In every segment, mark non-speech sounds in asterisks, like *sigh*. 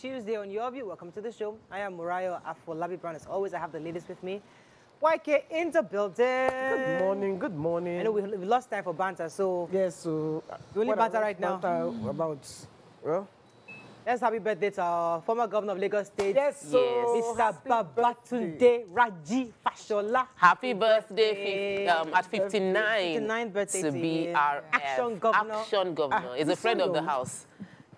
Tuesday on Your View. Welcome to the show. I am Morayo Afolabi Brown. As always, I have the ladies with me. YK in the building. Good morning, good morning. I know we, we lost time for banter, so Yes, so... You only banter right now? banter about, well... let's happy birthday to our former governor of Lagos State. Yes, so... Mr. Babatunde Raji Fashola. Happy birthday, fif- um, at 59. 59th birthday to to be our Action governor. Action governor. He's a friend of the young.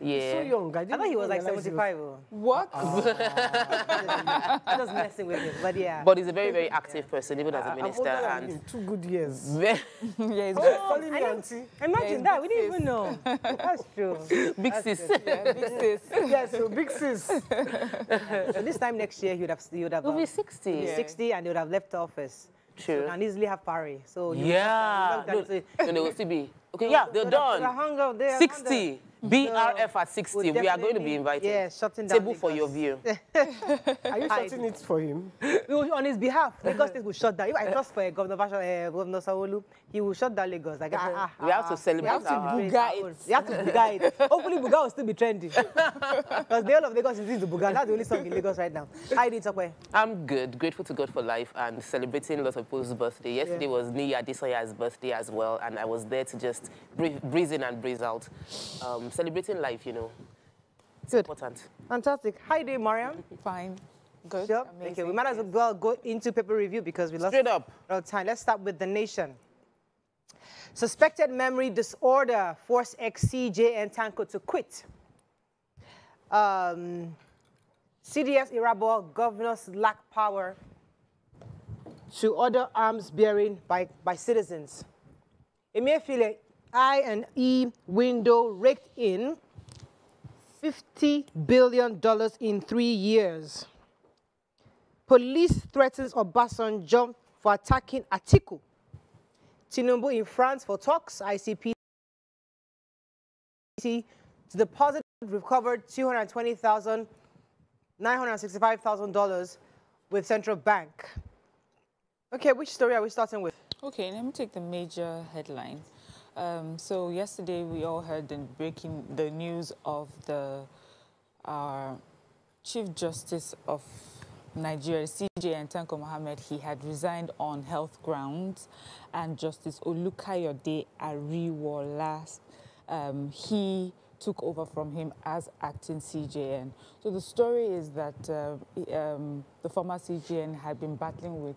House. So young. I, I thought he was like didn't realize 75. oh. What? *laughs* I'm just messing with him, but yeah. But he's a very, very active person, even as a I'm minister. older than And him, two good years. very, *laughs* yeah, it's Oh, calling me auntie. Imagine Yeah, that. We didn't even know. *laughs* That's true. big sis. yeah, big sis. Yes, so big sis. So this time next year, he would have, he would have He'll um, be 60. Yeah. 60 and they would have left office. True. So can easily have parry. So Yeah. knock down- No, knock no, they will still be. Okay, yeah, they're They're done. hung up there, 60. BRF at 60. We'll We are going to be invited. Yeah, shutting down Table for your view. *laughs* Are you Hi. shutting it for him? *laughs* We will- on his behalf, Lagos State will shut down. If I trust for uh, Governor Fashion, uh, Governor Sanwo-Olu, he will shut down Lagos. Like, ah, ah, We have ah, to celebrate we have to Buga it. We have to buga it. Hopefully, buga will still be trending. *laughs* Because the whole of Lagos is into buga. That's the only song in Lagos right now. How you doing, I'm good. Grateful to God for life and celebrating lots of people's birthday. Yesterday Yeah. was Nia Adesoya's birthday as well, and I was there to just breathe, breathe in and breathe out. Um, celebrating life, you know. It's Good. important. Fantastic. How you doing, Mariam? *laughs* Fine. Good. Sure. Amazing. Okay, we might as well go into paper review because we lost Straight up. a lot of time. Let's start with the nation. Suspected memory disorder forced ex-CJN Tanko to quit. Um, CDS Irabor governors lack power to order arms bearing by, by citizens. Emefiele I and E window raked in $50 billion in three years. Police threatens Obasanjo for attacking Atiku. Tinubu in France for talks. ICP to deposit recovered $220,000, with central bank. Okay, which story are we starting with? Okay, let me take the major headlines. Um, so yesterday we all heard the breaking the news of the uh, Chief Justice of Nigeria, CJN Tanko Mohammed. He had resigned on health grounds, and Justice Olukayode Ariwoola, um, he took over from him as acting CJN. So the story is that uh, um, the former CJN had been battling with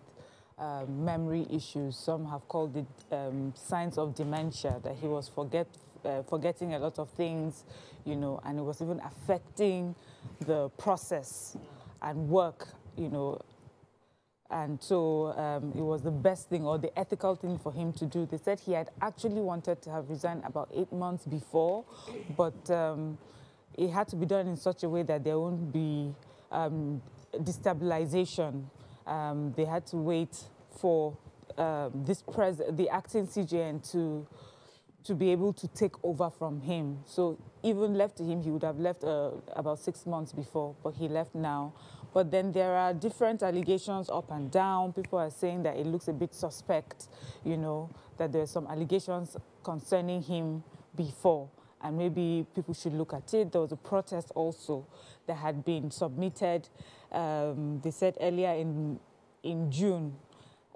uh, memory issues. Some have called it um, signs of dementia, that he was forget, uh, forgetting a lot of things, you know, and it was even affecting the process and work, you know. And so um, it was the best thing or the ethical thing for him to do. They said he had actually wanted to have resigned about eight months before, but um, it had to be done in such a way that there won't be um, destabilization. Um, they had to wait for um, this pres- the acting CJN to to be able to take over from him. So even left to him, he would have left uh, about six months before, but he left now. But then there are different allegations up and down. People are saying that it looks a bit suspect, you know, that there are some allegations concerning him before. And maybe people should look at it. There was a protest also that had been submitted, um, they said earlier in, in June.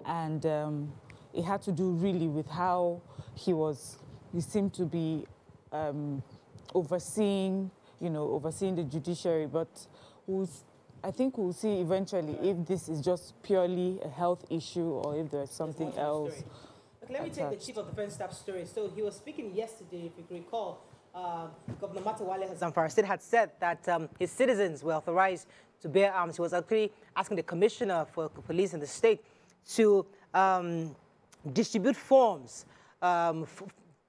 And um, it had to do really with how he was, he seemed to be um, overseeing, you know, overseeing the judiciary. But we'll, s- I think we'll see eventually if this is just purely a health issue or if there's something else. Okay, let me take the chief of defense staff story. So he was speaking yesterday, if you recall. Uh, Governor Matawalle Zamfara State had said that um, his citizens were authorized to bear arms. He was actually asking the commissioner for police in the state to um, distribute forms um,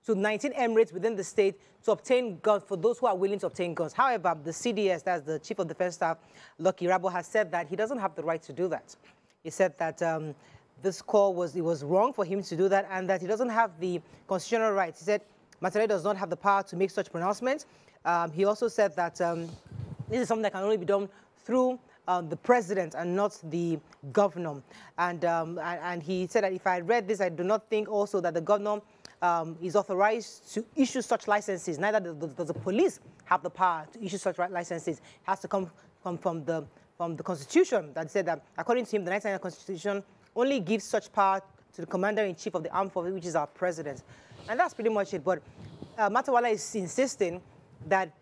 to 19 emirates within the state to obtain guns for those who are willing to obtain guns. However, the CDS, that's the Chief of Defense Staff, Lucky Irabor, has said that he doesn't have the right to do that. He said that um, this call was it was wrong for him to do that, and that he doesn't have the constitutional rights. He said Matare does not have the power to make such pronouncements. Um, he also said that um, this is something that can only be done through um, the president and not the governor. And, um, and, and he said that if I read this, I do not think also that the governor um, is authorized to issue such licenses. Neither does, does the police have the power to issue such licenses. It has to come, come from, the, from the Constitution that said that, according to him, the 1999 Constitution only gives such power to the Commander-in-Chief of the Armed Forces, which is our president. And that's pretty much it. But uh, Matawalle is insisting that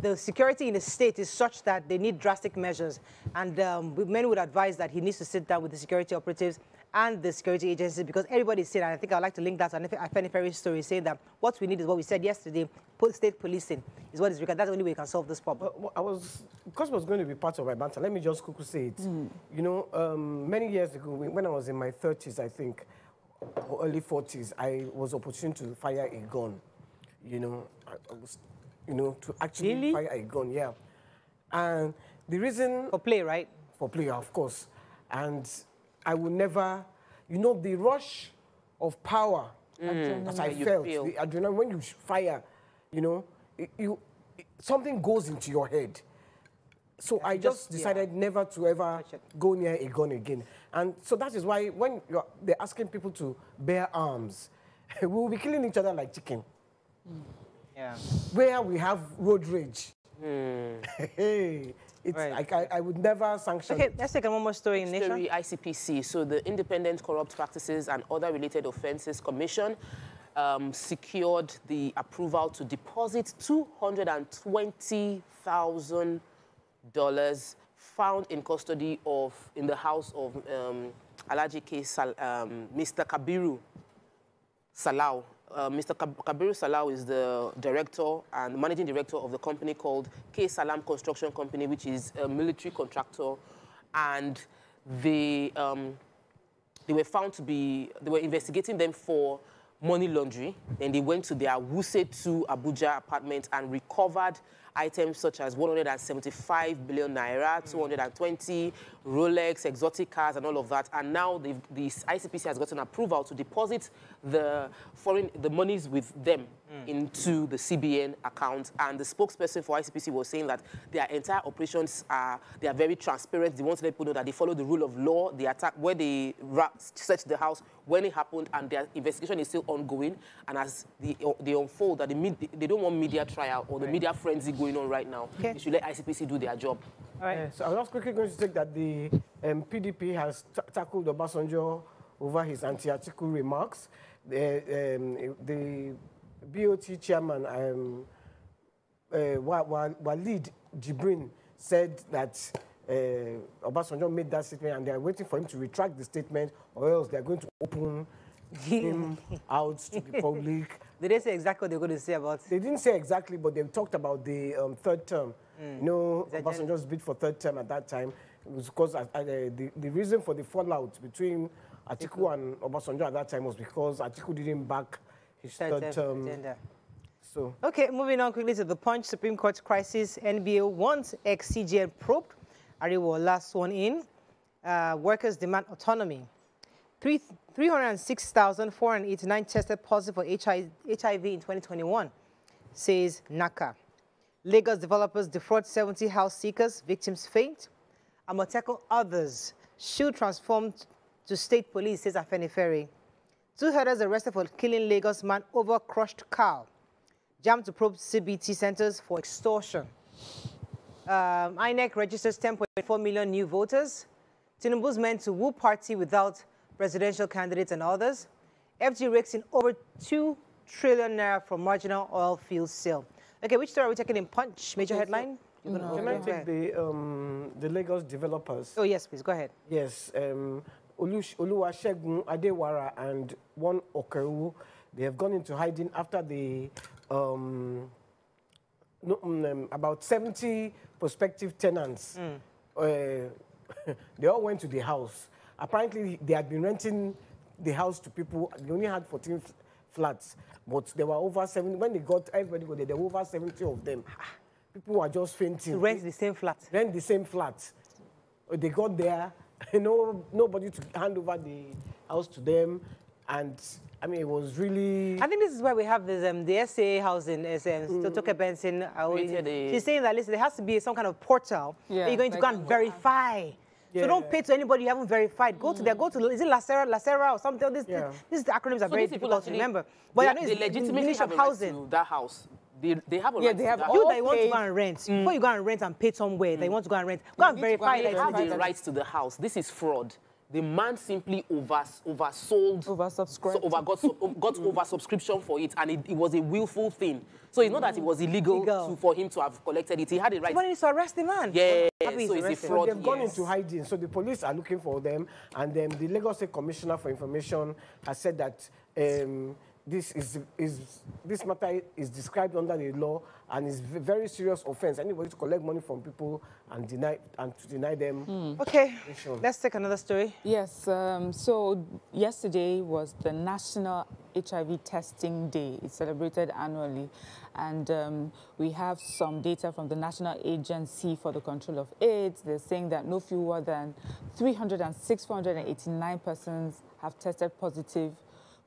the security in the state is such that they need drastic measures. And um, many would advise that he needs to sit down with the security operatives and the security agencies because everybody is saying, and I think I'd like to link that to Afeni Ferry's story, saying that what we need is what we said yesterday, put state policing is what is required. That's the only way we can solve this problem. Well, I was, because it was going to be part of my banter, let me just quickly say it. Mm. You know, um, many years ago, when I was in my 30s, I think, early 40s, I was opportune to fire a gun. You know, I, I was, you know, to actually really? fire a gun, yeah. And the reason... For play, right? For play, of course. And I will never, you know, the rush of power mm. that I felt, the adrenaline, when you fire, you know, it, you, it, something goes into your head. So I just, decided yeah. never to ever go near a gun again. And so that is why when they're asking people to bear arms, *laughs* we will be killing each other like chicken. Mm. Yeah. Where we have road rage. Mm. *laughs* hey, it's, right. I, I, would never sanction Okay, let's take one more story in Nation. Story ICPC, so the Independent Corrupt Practices and Other Related Offences Commission um, secured the approval to deposit $220,000 found in custody of, in the house of um, Alaji K. Sal, um, Mr. Kabiru Salau, uh, Mr. Kabiru Salau is the director and managing director of the company called K Salam Construction Company, which is a military contractor. And they, um, they were found to be, they were investigating them for money laundering. Then they went to their Wuse 2 Abuja apartment and recovered items such as 175 billion naira, mm. 220 Rolex, exotic cars, and all of that. And now the ICPC has gotten approval to deposit the foreign the monies with them mm. into the CBN account. And the spokesperson for ICPC was saying that their entire operations are they are very transparent. They want to let people know that they follow the rule of law. The attack where they searched the house when it happened, and their investigation is still ongoing. And as they, they unfold, that the, they don't want media trial or the right. media frenzy going on right now. Okay. They should let ICPC do their job. All right. Yeah, so I was just quickly going to take that the um, PDP has tackled Obasanjo over his anti-Atiku remarks. The, um, the BOT chairman, um, uh, Walid Jibrin, said that uh, Obasanjo made that statement and they are waiting for him to retract the statement or else they are going to open *laughs* him out to the public. Did they say exactly what they were going to say about They didn't say exactly, but they talked about the um, third term. Mm. You know, Obasanjo's bid for third term at that time. It was because uh, uh, the, the reason for the fallout between Atiku and Obasanjo at that time was because Atiku didn't back his third, third term. So. Okay, moving on quickly to the Punch Supreme Court crisis. NBA wants ex-CJN probe. Ariwo last one in. Uh, workers demand autonomy. 306,489 tested positive for HIV, in 2021, says NACA. Lagos developers defraud 70 house seekers, victims faint. Amotekun others should transform to state police, says Afeni Ferry. Two herders arrested for killing Lagos man over crushed cow. JAMB to probe CBT centers for extortion. Um, INEC registers 10.4 million new voters. Tinubu's meant to woo party without presidential candidates and others. FG rakes in over 2 trillion naira from marginal oil field sale. Okay, which story are we taking in Punch? Major headline? No. Can I take the, um, the Lagos developers? Oh, yes, please. Go ahead. Yes. Um, Oluwasegun Adewara and one Okeru, they have gone into hiding after the um, no, mm, um, about 70 prospective tenants. Mm. Uh, *laughs* they all went to the house. Apparently, they had been renting the house to people. They only had 14 flats. But there were over 70. When they got everybody got there, there were over 70 of them. People were just fainting. To rent the same flat. Rent the same flat. They got there, *laughs* no, nobody to hand over the house to them. And I mean, it was really. I think this is why we have this um, the SA housing, is, um, mm. Toke Benson. Uh, she's saying that listen, there has to be some kind of portal. Yeah, you're going to go and verify So don't pay to anybody you haven't verified. Go to there, mm. go to, is it Lacera, Lacera or something? This, Yeah. this, these acronyms are So very these people difficult to remember. But they, I know it's legitimately Ministry have of a right Housing. to that house. They, they have a Yeah, right they to have that all You house. that want to go and rent, mm. before you go and rent and pay somewhere, that you mm. want to go and rent, go and need to go verify that They have the rights to the house. This is fraud. The man simply over, oversold, Oversubscribed. so over, got, so, um, got *laughs* mm. oversubscription for it, and it, it was a willful thing. So it's not that it mm. was illegal, Legal. to, for him to have collected it. He had the right. Somebody needs to arrest the man. Yeah, so it's a arrested. fraud. They've gone yes. into hiding, so the police are looking for them, and then the Lagos State Commissioner for Information has said that um, this is, is this matter is described under the law and is a very serious offence. Anybody to collect money from people and deny and to deny them. Okay, Sure. let's take another story. Yes, um, so yesterday was the National HIV Testing Day. It's celebrated annually. And um, we have some data from the National Agency for the Control of AIDS. They're saying that no fewer than 306, 489 persons have tested positive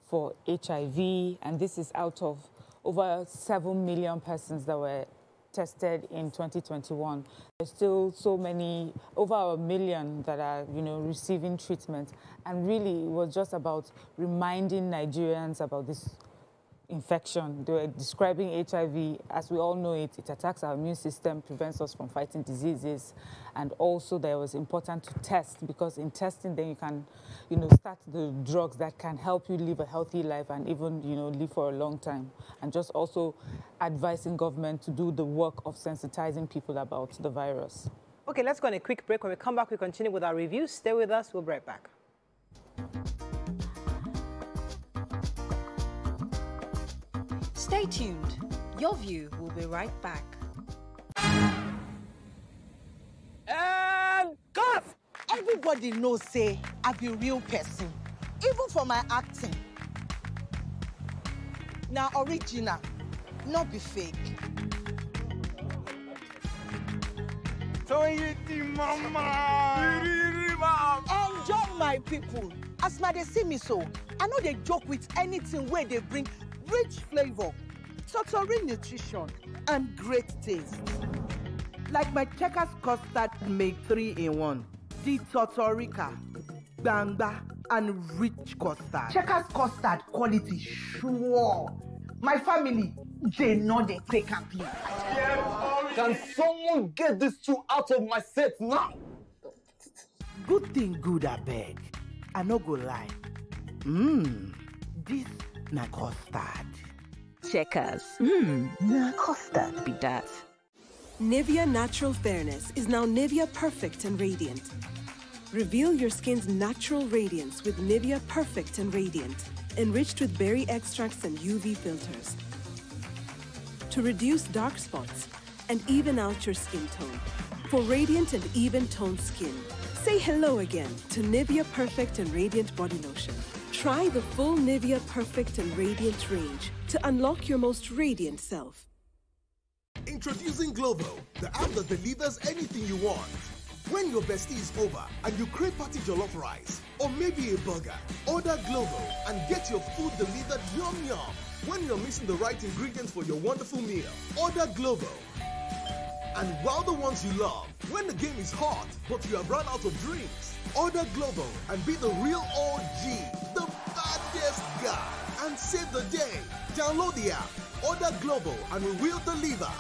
for HIV. And this is out of over 7 million persons that were tested in 2021. There's still so many, over a million that are, you know, receiving treatment. And really, it was just about reminding Nigerians about this infection. They were describing HIV, as we all know it, it attacks our immune system, prevents us from fighting diseases. And also it was important to test because in testing, then you can, you know, start the drugs that can help you live a healthy life and even, you know, live for a long time. And just also advising government to do the work of sensitizing people about the virus. Okay, let's go on a quick break. When we come back, we continue with our review. Stay with us. We'll be right back. Stay tuned. Your view will be right back. Uh, and cut! Everybody knows say I be real person, even for my acting. Now original, not be fake. Enjoy my people. As my they see me so, I know they joke with anything where they bring rich flavor, total nutrition, and great taste. Like my checkers custard make three in one. The Totorica, Bangba, and rich custard. Checkers custard quality sure. My family, they know they take a play. Can someone get these two out of my set now? Good thing good I beg. I no go lie. Mmm, this na custard. Checkers. Mmm, na custard be that. Nivea Natural Fairness is now Nivea Perfect and Radiant. Reveal your skin's natural radiance with Nivea Perfect and Radiant, enriched with berry extracts and UV filters. To reduce dark spots and even out your skin tone. For radiant and even toned skin, say hello again to Nivea Perfect and Radiant Body Lotion. Try the full Nivea Perfect and Radiant range to unlock your most radiant self. Introducing Glovo, the app that delivers anything you want. When your bestie is over and you crave party jollof rice or maybe a burger, order Glovo and get your food delivered yum yum. When you're missing the right ingredients for your wonderful meal, order Glovo. And wow the ones you love. When the game is hot but you have run out of drinks, order Glovo and be the real OG, the baddest guy, and save the day. Download the app, order Glovo, and we will deliver.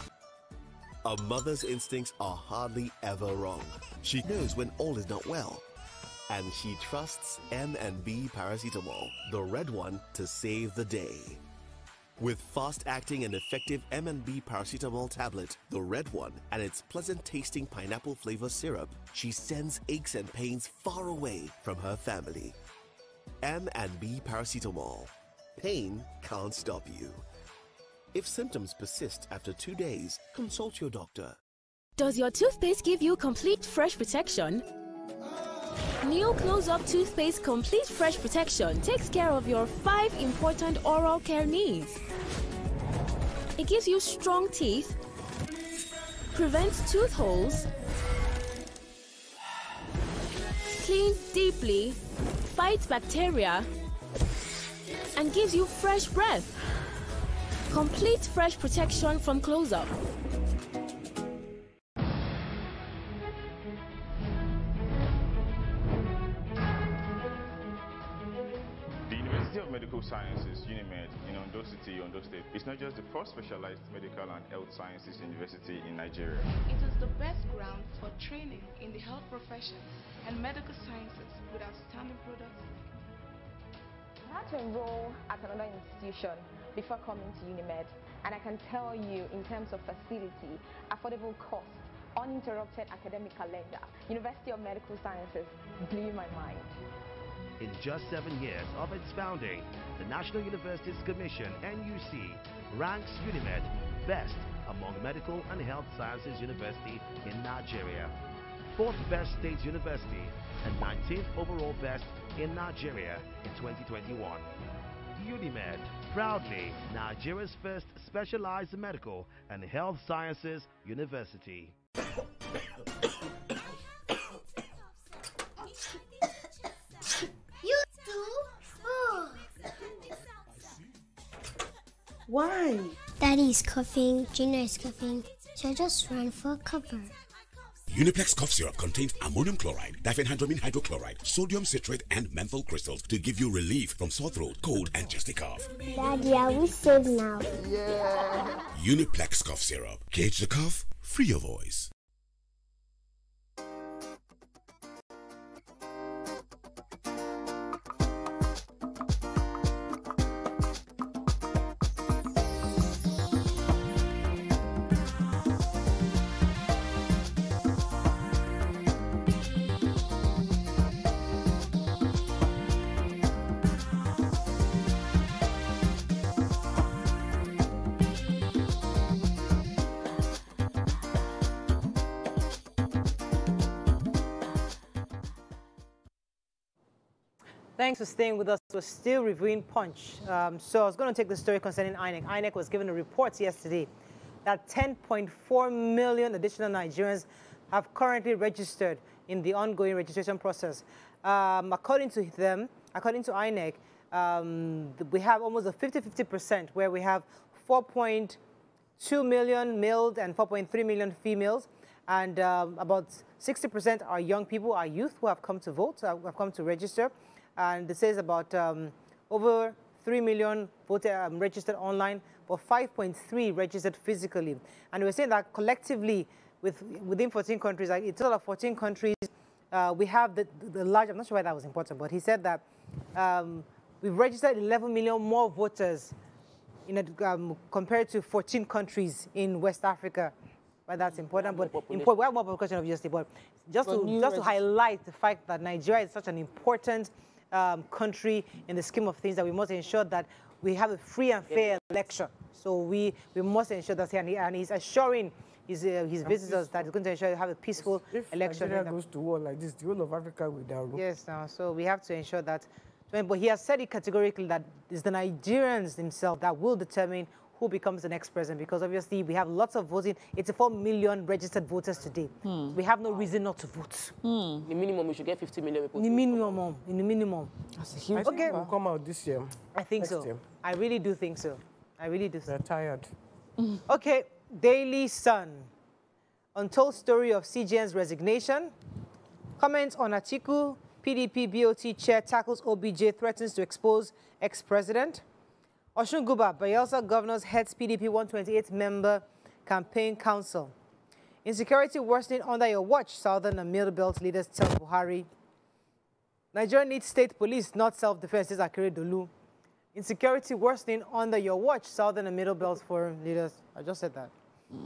A mother's instincts are hardly ever wrong. She knows when all is not well. And she trusts M&B paracetamol, the red one, to save the day. With fast-acting and effective M&B paracetamol tablet, the red one, and its pleasant-tasting pineapple flavor syrup, she sends aches and pains far away from her family. M&B paracetamol. Pain can't stop you. If symptoms persist after two days, consult your doctor. Does your toothpaste give you complete fresh protection? New Close Up Toothpaste Complete Fresh Protection takes care of your five important oral care needs gives you strong teeth, prevents tooth holes, cleans deeply, fights bacteria, and gives you fresh breath. Complete fresh protection from close-up. University of Medical Sciences, UNIMED, Close Up. State is not just the first specialized medical and health sciences university in Nigeria. It is the best ground for training in the health professions and medical sciences with outstanding products. I had to enroll at another institution before coming to UNIMED, and I can tell you in terms of facility, affordable cost, uninterrupted academic calendar, University of Medical Sciences blew my mind. In just seven years of its founding, the National Universities Commission, NUC, ranks UNIMED best among medical and health sciences university in Nigeria. Fourth best state university and 19th overall best in Nigeria in 2021. UNIMED, proudly Nigeria's first specialized medical and health sciences university. Why? Daddy's coughing, Gina is coughing, so I just ran for cover. Uniplex cough syrup contains ammonium chloride, diphenhydramine hydrochloride, sodium citrate, and menthol crystals to give you relief from sore throat, cold, and just a cough. Daddy, are we safe now? Yeah. Uniplex cough syrup. Cage the cough, free your voice. Thanks staying with us. We're still reviewing Punch. Um, so I was going to take the story concerning INEC. INEC was given a report yesterday that 10.4 million additional Nigerians have currently registered in the ongoing registration process. Um, according to them, according to INEC, um, we have almost a 50-50% where we have 4.2 million males and 4.3 million females, and um, about 60% are young people, are youth who have come to vote, uh, have come to register and it says about um, over 3 million voter, um, registered online, but 5.3 registered physically. And we're saying that collectively, with, within 14 countries, like, it's all of 14 countries, uh, we have the, the large, I'm not sure why that was important, but he said that um, we've registered 11 million more voters in a, um, compared to 14 countries in West Africa. Why that's important, but important, we have more population obviously, but just, but to, just to highlight the fact that Nigeria is such an important um, country in the scheme of things that we must ensure that we have a free and fair election. So we, we must ensure that, and, he, and he's assuring his, uh, his visitors that he's going to ensure you have a peaceful if election. Nigeria goes to war like this, the whole of Africa will down. Yes, now, so we have to ensure that. But he has said it categorically that it's the Nigerians themselves that will determine who becomes the next president because obviously we have lots of voting. 84 million registered voters today. Hmm. We have no reason not to vote. Hmm. The minimum, we should get 50 million people. The minimum, in the minimum. That's a huge Okay. will come out this year. I think so. Year. I really do think so. I really do. They're tired. *laughs* okay, Daily Sun. Untold story of CJN's resignation. Comments on Atiku. PDP BOT chair tackles OBJ, threatens to expose ex-president. Osun Guba, Bayelsa Governors heads PDP 128-member campaign council. Insecurity worsening under your watch, Southern and Middle Belt leaders tell Buhari. Nigeria needs state police, not self-defense, says Akeredolu. Insecurity worsening under your watch, Southern and Middle Belt forum leaders. I just said that.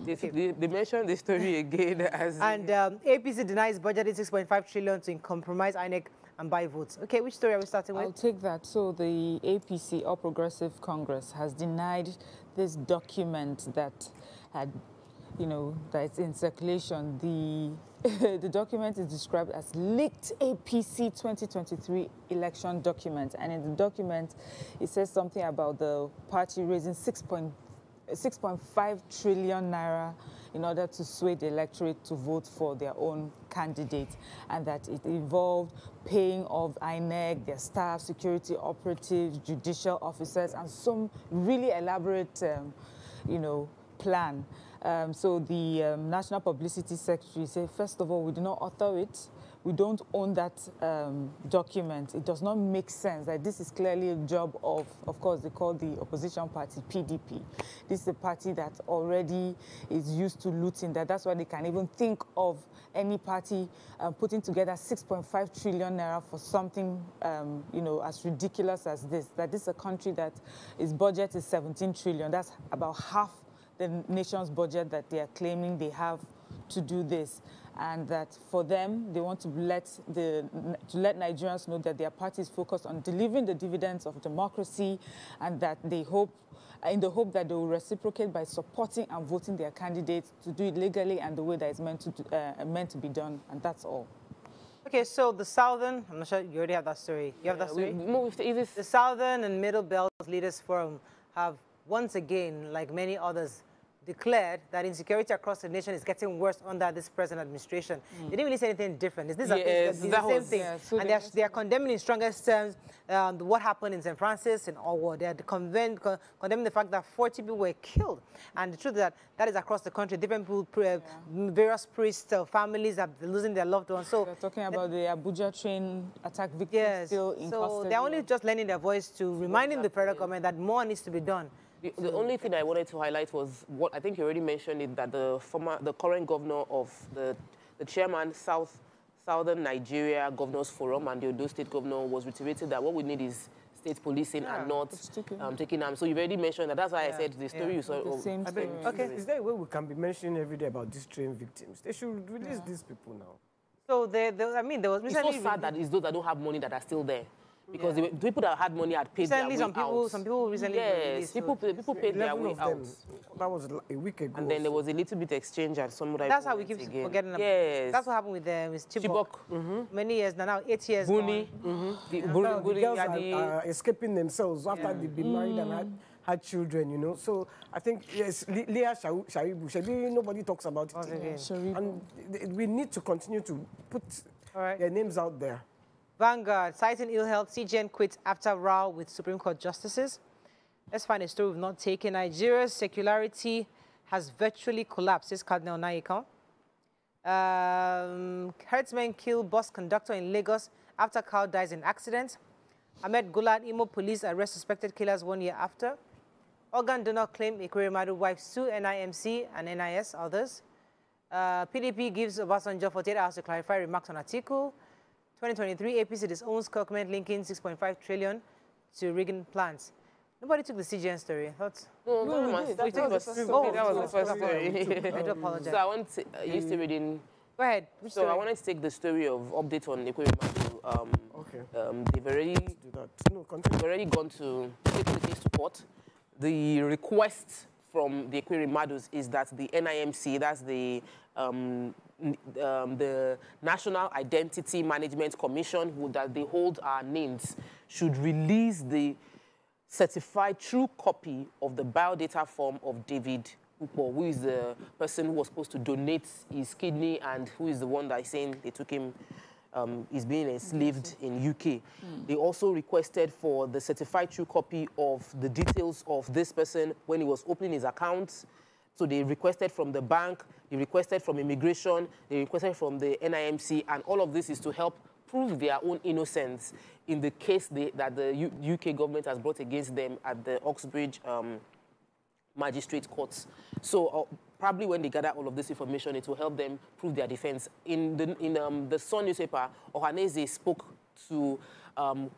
They, they, they mentioned the story *laughs* again as... And um, APC denies budgeting 6.5 trillion to compromise INEC and buy votes. Okay, which story are we starting with? I'll take that. So the APC, All Progressive Congress, has denied this document that had, you know, that's in circulation. The, *laughs* the document is described as leaked APC 2023 election document. And in the document, it says something about the party raising 6.5 trillion naira in order to sway the electorate to vote for their own candidate, and that it involved paying of INEC, their staff, security operatives, judicial officers, and some really elaborate, um, you know, plan. Um, so the um, National Publicity Secretary said, first of all, we do not author it, we don't own that um, document, it does not make sense that this is clearly a job of, of course, they call the opposition party PDP. This is a party that already is used to looting, that that's why they can even think of any party uh, putting together 6.5 trillion naira for something, um, you know, as ridiculous as this. That this is a country that its budget is 17 trillion. That's about half the nation's budget that they are claiming they have to do this and that for them, they want to let, the, to let Nigerians know that their party is focused on delivering the dividends of democracy and that they hope, in the hope that they will reciprocate by supporting and voting their candidates to do it legally and the way that it's meant to, do, uh, meant to be done, and that's all. Okay, so the Southern, I'm not sure you already have that story. You have that story? We, the Southern and Middle Belt Leaders Forum have once again, like many others, declared that insecurity across the nation is getting worse under this present administration. Mm. They didn't really say anything different. Is this yes, it's, the same was, thing? Yeah, so and they are, they are, condemning in strongest terms um, what happened in St. Francis and Owo. They are con condemning the fact that 40 people were killed. And the truth is that that is across the country. Different people, yeah. various priests, uh, families are losing their loved ones. So they're talking about the Abuja train attack victims yes, still in so custody. they're only just lending their voice to reminding the federal government that more needs to be done. The, the, only thing I wanted to highlight was what I think you already mentioned it that the former, the current governor of the, the chairman South Southern Nigeria Governors Forum and the Ondo State Governor was reiterated that what we need is state policing yeah, and not um, taking them. So you've already mentioned that. That's why yeah. I said the story yeah. you saw. The same story. okay. Is there a way we can be mentioning every day about these train victims? They should release these people now. So they, they, I mean, there was It's so sad that it's those that don't have money that are still there because yeah. the people that had money had paid recently, their some people, out. Some people recently yes, people, people paid their way out. That was a week ago. And then there was a little bit exchange and some That's how we keep again. forgetting about Yes. That's what happened with, uh, with Chibok. Chibok. Mm -hmm. Many years now, now eight years Buni. Mm -hmm. The, Buni, the girls are, are, escaping themselves after yeah. they've been mm. married and had, had children, you know. So I think, yes, Leah Sharibu, Shabi, nobody talks about it. Okay. And we need to continue to put right. their names out there. Vanguard, citing ill health, CJN quits after row with Supreme Court justices. Let's find a story we've not taken. Nigeria's secularity has virtually collapsed, says Cardinal Nayika. Um, herdsmen kill bus conductor in Lagos after cow dies in accident. Ahmed Gulak Imo police arrest suspected killers one year after. Organ donor claim Ekweremadu wife sue NIMC and NIS, others. Uh, PDP gives Obasanjo 48 hours to clarify remarks on Atiku. 2023, APC disowns document linking 6.5 trillion to rigging plants. Nobody took the CJN story. I thought. No, no, no, that, that, was, the oh, that was the first story. I do apologize. So I want to, uh, used to reading. Go ahead. Which so story? I wanted to take the story of update on Ekweremadu. Um, okay. Um, they've already do that. No, They've already gone to take the case to court. The request from the Ekweremadus is that the NIMC, that's the um, um, the National Identity Management Commission, who, that they hold our names, should release the certified true copy of the biodata form of David Upo, who is the person who was supposed to donate his kidney and who is the one that is saying they took him, um, is being enslaved in UK. Mm. They also requested for the certified true copy of the details of this person when he was opening his account, so they requested from the bank, they requested from immigration, they requested from the NIMC, and all of this is to help prove their own innocence in the case they, that the U UK government has brought against them at the Uxbridge um, magistrate courts. So uh, probably when they gather all of this information, it will help them prove their defense. In the, in, um, the Sun newspaper, Ohanaeze spoke to um,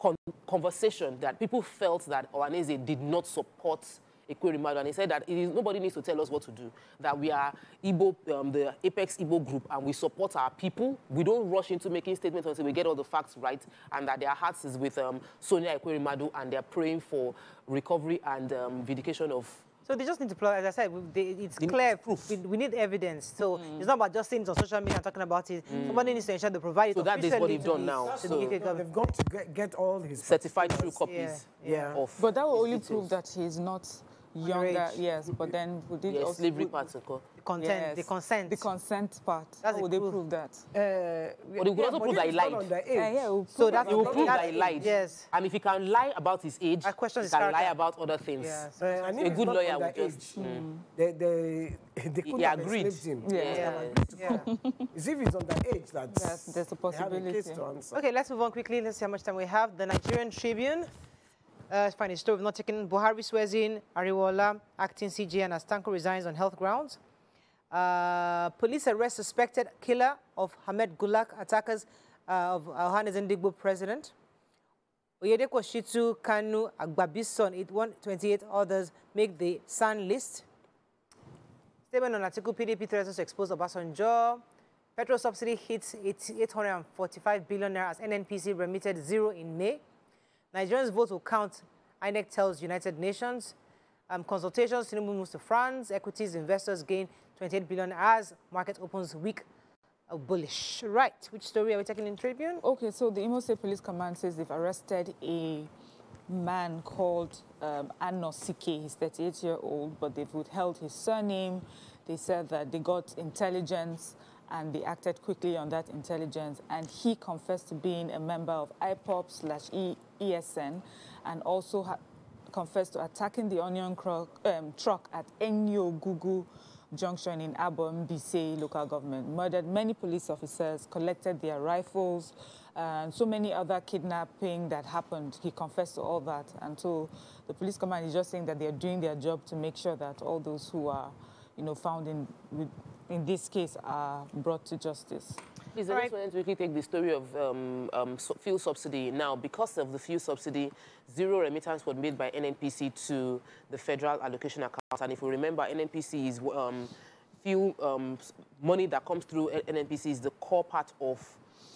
con conversation that people felt that Ohanaeze did not support Ekweremadu, and he said that is, nobody needs to tell us what to do, that we are Igbo, um, the Apex Igbo group, and we support our people. We don't rush into making statements until we get all the facts right, and that their hearts is with um, Sonia Ekweremadu, and they're praying for recovery and um, vindication of so they just need to plug, as I said, they, it's they clear. Proof. We, we, need evidence. So mm. it's not about just things on social media and talking about it. Mm. Somebody needs to ensure they provide it So that is what they've done now. So the they've got to get, get all his certified true copies. Yeah. yeah. Of but that will only prove that he's not younger, Underage. yes, but then would it Yes, also slavery would- part, Soko. The content, the consent. The consent part. That's How a would they proof. prove that? Uh, But he could also prove that he lied. Eh, yeah, we'll So prove that's He will prove that- that he lied. Yes. And if he can lie about his age, he question his can lie about other things. Yes. Uh, and if a good lawyer would underage, just. Mm. They, they, *laughs* they could He have agreed. enslaved him. Yeah. Yeah. It's *laughs* if it's underage that Yes, there's a they have possibility. to answer. Okay, let's move on quickly. Let's see how much time we have. The Nigerian Tribune. Uh, story we've not taken. Buhari swears in. Ariwoola, acting CJ, and Astanko resigns on health grounds. Uh, police arrest suspected killer of Hamed Gulak, attackers uh, of Ohanaeze Ndigbo president. Oyedepo Shitu, Kanu, Agbabison, it one- 28 others make the SAN list. Statement on Atiku PDP threatens to expose Obasanjo. Petrol subsidy hits 845 billion naira as NNPC remitted zero in May. Nigerians' vote will count, INEC tells United Nations. Um, consultations, Tinubu moves to France. Equities investors gain 28 billion as market opens week uh, bullish. Right, which story are we taking in Tribune? Okay, so the Imo State Police Command says they've arrested a man called um, Anno Sike. He's 38 year old, but they've withheld his surname. They said that they got intelligence and they acted quickly on that intelligence. And he confessed to being a member of IPOB slash ESN and also confessed to attacking the onion um, truck at Enyo Gugu Junction in Abom, Bise local government, murdered many police officers, collected their rifles, and so many other kidnapping that happened. He confessed to all that. And so the police command is just saying that they're doing their job to make sure that all those who are, you know, found in, in this case are brought to justice. Please, I just wanted to quickly take the story of um, um, fuel subsidy. Now, because of the fuel subsidy, zero remittance was made by NNPC to the federal allocation account. And if you remember, NNPC is um, fuel um, money that comes through N- NNPC is the core part of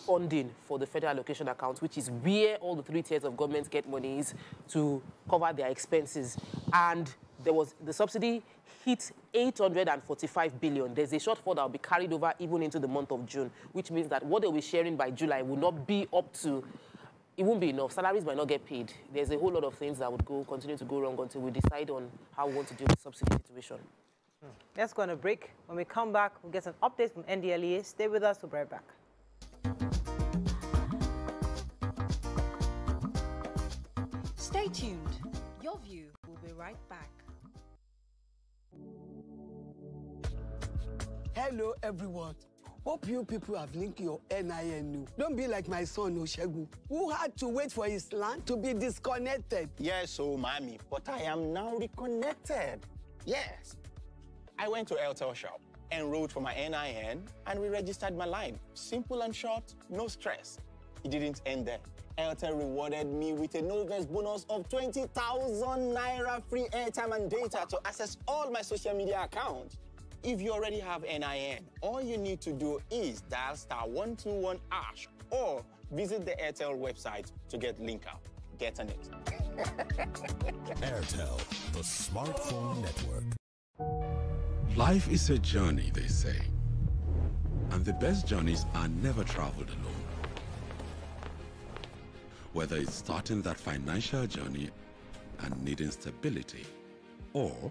funding for the federal allocation account, which is where all the three tiers of government get monies to cover their expenses. And there was the subsidy hit 845 billion. There's a shortfall that will be carried over even into the month of June, which means that what they'll be sharing by July will not be up to, it won't be enough. Salaries might not get paid. There's a whole lot of things that would go continue to go wrong until we decide on how we want to deal with the subsidy situation. Let's go on a break. When we come back, we'll get an update from NDLEA. Stay with us. We'll be right back. Stay tuned. Your view will be right back. Hello, everyone. Hope you people have linked your NIN. Don't be like my son Oshegun, who had to wait for his land to be disconnected. Yes, oh, mommy, but I am now reconnected. Yes. I went to Airtel shop, enrolled for my NIN, and re-registered my line. Simple and short, no stress. It didn't end there. Airtel rewarded me with a Novus bonus of 20,000 naira free airtime and data to access all my social media accounts. If you already have NIN, all you need to do is dial star 121 ash or visit the Airtel website to get link out. Get on it. *laughs* Airtel, the smartphone network. Life is a journey, they say. And the best journeys are never traveled alone. Whether it's starting that financial journey and needing stability, or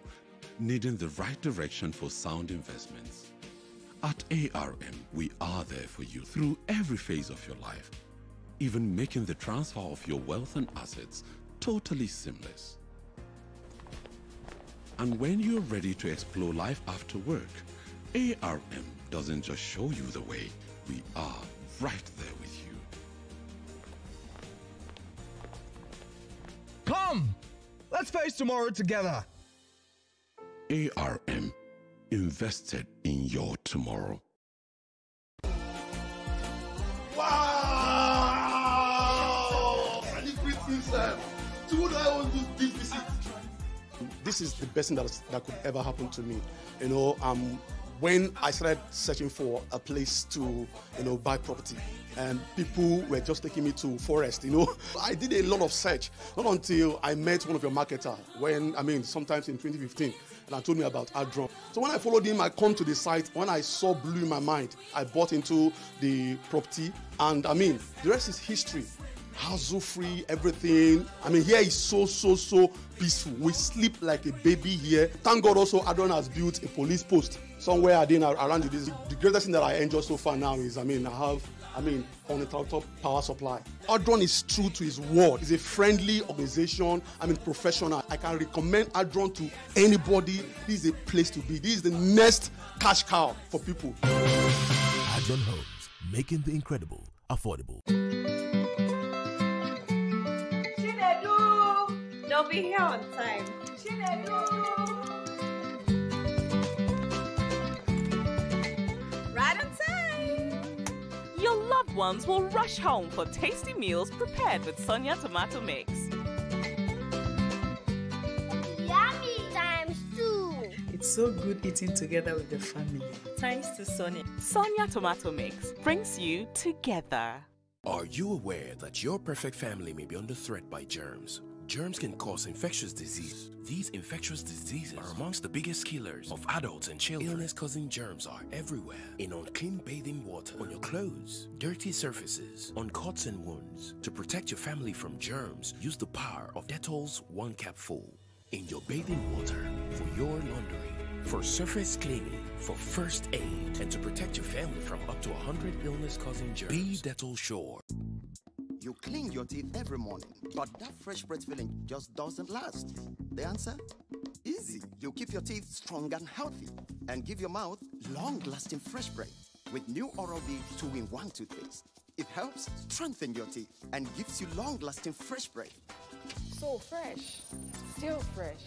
needing the right direction for sound investments. At ARM, we are there for you through every phase of your life, even making the transfer of your wealth and assets totally seamless. And when you're ready to explore life after work, ARM doesn't just show you the way, we are right there with you. Come! Let's face tomorrow together. ARM, invested in your tomorrow. Wow! Celebrity, sir. Do I want this visit? this is the best thing that, that could ever happen to me. You know, um, when I started searching for a place to, you know, buy property, and people were just taking me to forest. You know, *laughs* I did a lot of search. Not until I met one of your marketer when I mean, sometimes in 2015, and told me about Adron. So when I followed him, I come to the site. When I saw blue in my mind, I bought into the property, and I mean, the rest is history. hassle free, everything. I mean, here is so, so, so peaceful. We sleep like a baby here. Thank God also Adron has built a police post somewhere I didn't around this. The greatest thing that I enjoy so far now is, I mean, I have, I mean, uninterrupted power supply. Adron is true to his word. It's a friendly organization. I mean, professional. I can recommend Adron to anybody. This is a place to be. This is the next cash cow for people. Adron Homes, making the incredible affordable. Chinedu! They'll be here on time. Chinedu! Loved ones will rush home for tasty meals prepared with Sonia tomato mix. Yummy times two. It's so good eating together with the family. Thanks to Sonia. Sonia tomato mix brings you together. Are you aware that your perfect family may be under threat by germs? Germs can cause infectious disease. These infectious diseases are amongst the biggest killers of adults and children. Illness causing germs are everywhere in unclean bathing water, on your clothes, dirty surfaces, on cuts and wounds. To protect your family from germs, use the power of Dettol's One Cap Full in your bathing water for your laundry, for surface cleaning, for first aid, and to protect your family from up to 100 illness causing germs. Be Dettol Sure. You clean your teeth every morning, but that fresh breath feeling just doesn't last. The answer? Easy. You keep your teeth strong and healthy and give your mouth long-lasting fresh breath with new Oral-B 2-in-1 toothpaste. It helps strengthen your teeth and gives you long-lasting fresh breath. So fresh, still fresh,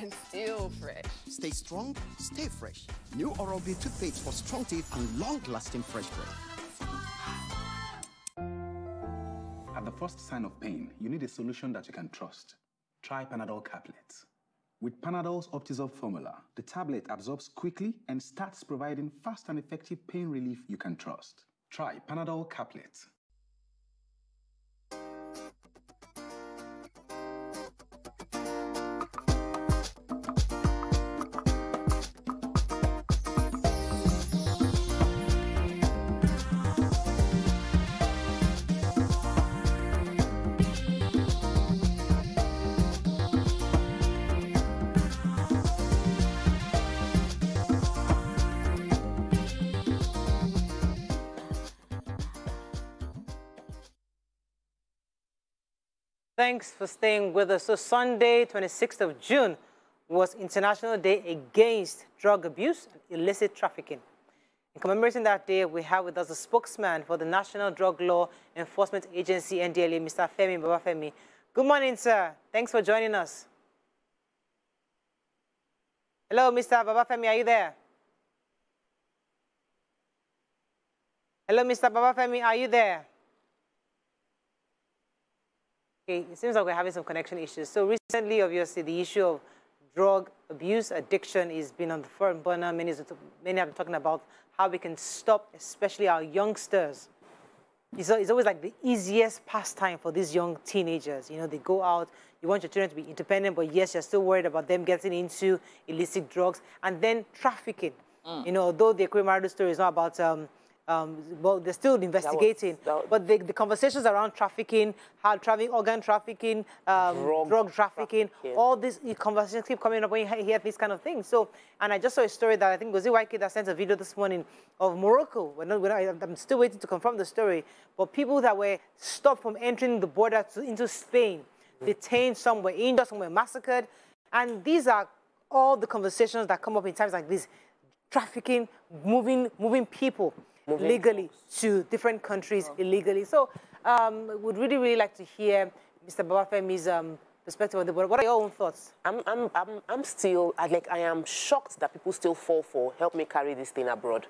and still fresh. Stay strong, stay fresh. New Oral-B toothpaste for strong teeth and long-lasting fresh breath. First sign of pain, you need a solution that you can trust. Try Panadol Caplets. With Panadol's Optizorb formula, the tablet absorbs quickly and starts providing fast and effective pain relief you can trust. Try Panadol Caplets. Thanks for staying with us. So Sunday, 26th of June, was International Day Against Drug Abuse and Illicit Trafficking. In commemorating that day, we have with us a spokesman for the National Drug Law Enforcement Agency, NDLEA, Mr. Femi Babafemi. Good morning, sir. Thanks for joining us. Hello, Mr. Babafemi, are you there? Hello, Mr. Babafemi, are you there? Okay, it seems like we're having some connection issues. So recently, obviously, the issue of drug abuse, addiction is been on the front burner. Many, many have been talking about how we can stop, especially our youngsters. It's, it's always like the easiest pastime for these young teenagers. You know, they go out, you want your children to be independent, but yes, you're still worried about them getting into illicit drugs. And then trafficking. Mm. You know, though the criminal story is not about um, um, well, they're still investigating. that was- but the, the conversations around trafficking, how trafficking, organ trafficking, um, Drug drug, trafficking, trafficking. all these conversations keep coming up when you hear these kind of things. So, and I just saw a story that I think Gozi Waike that sent a video this morning of Morocco. We're not, we're not, I'm still waiting to confirm the story. But people that were stopped from entering the border to, into Spain, detained somewhere, injured somewhere, massacred. And these are all the conversations that come up in times like this. Trafficking, moving, moving people Moving legally to different countries illegally. So um, would really, really like to hear Mr. Babafemi's um, perspective on the board. What are your own thoughts? I'm, I'm, I'm, I'm still, I, like, I am shocked that people still fall for help me carry this thing abroad.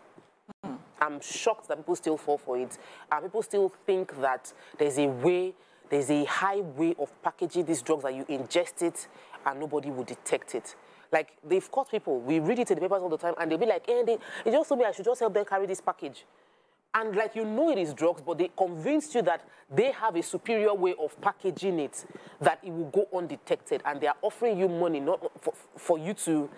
I'm shocked that people still fall for it. And people still think that there's a way, there's a high way of packaging these drugs that you ingest it and nobody will detect it. Like, they've caught people. We read it in the papers all the time and they'll be like, eh, they, they just told me I should just help them carry this package. And like you know it is drugs, but they convinced you that they have a superior way of packaging it, that it will go undetected, and they are offering you money not for, for you to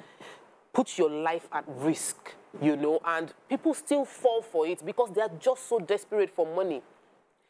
put your life at risk, you know. And people still fall for it because they are just so desperate for money.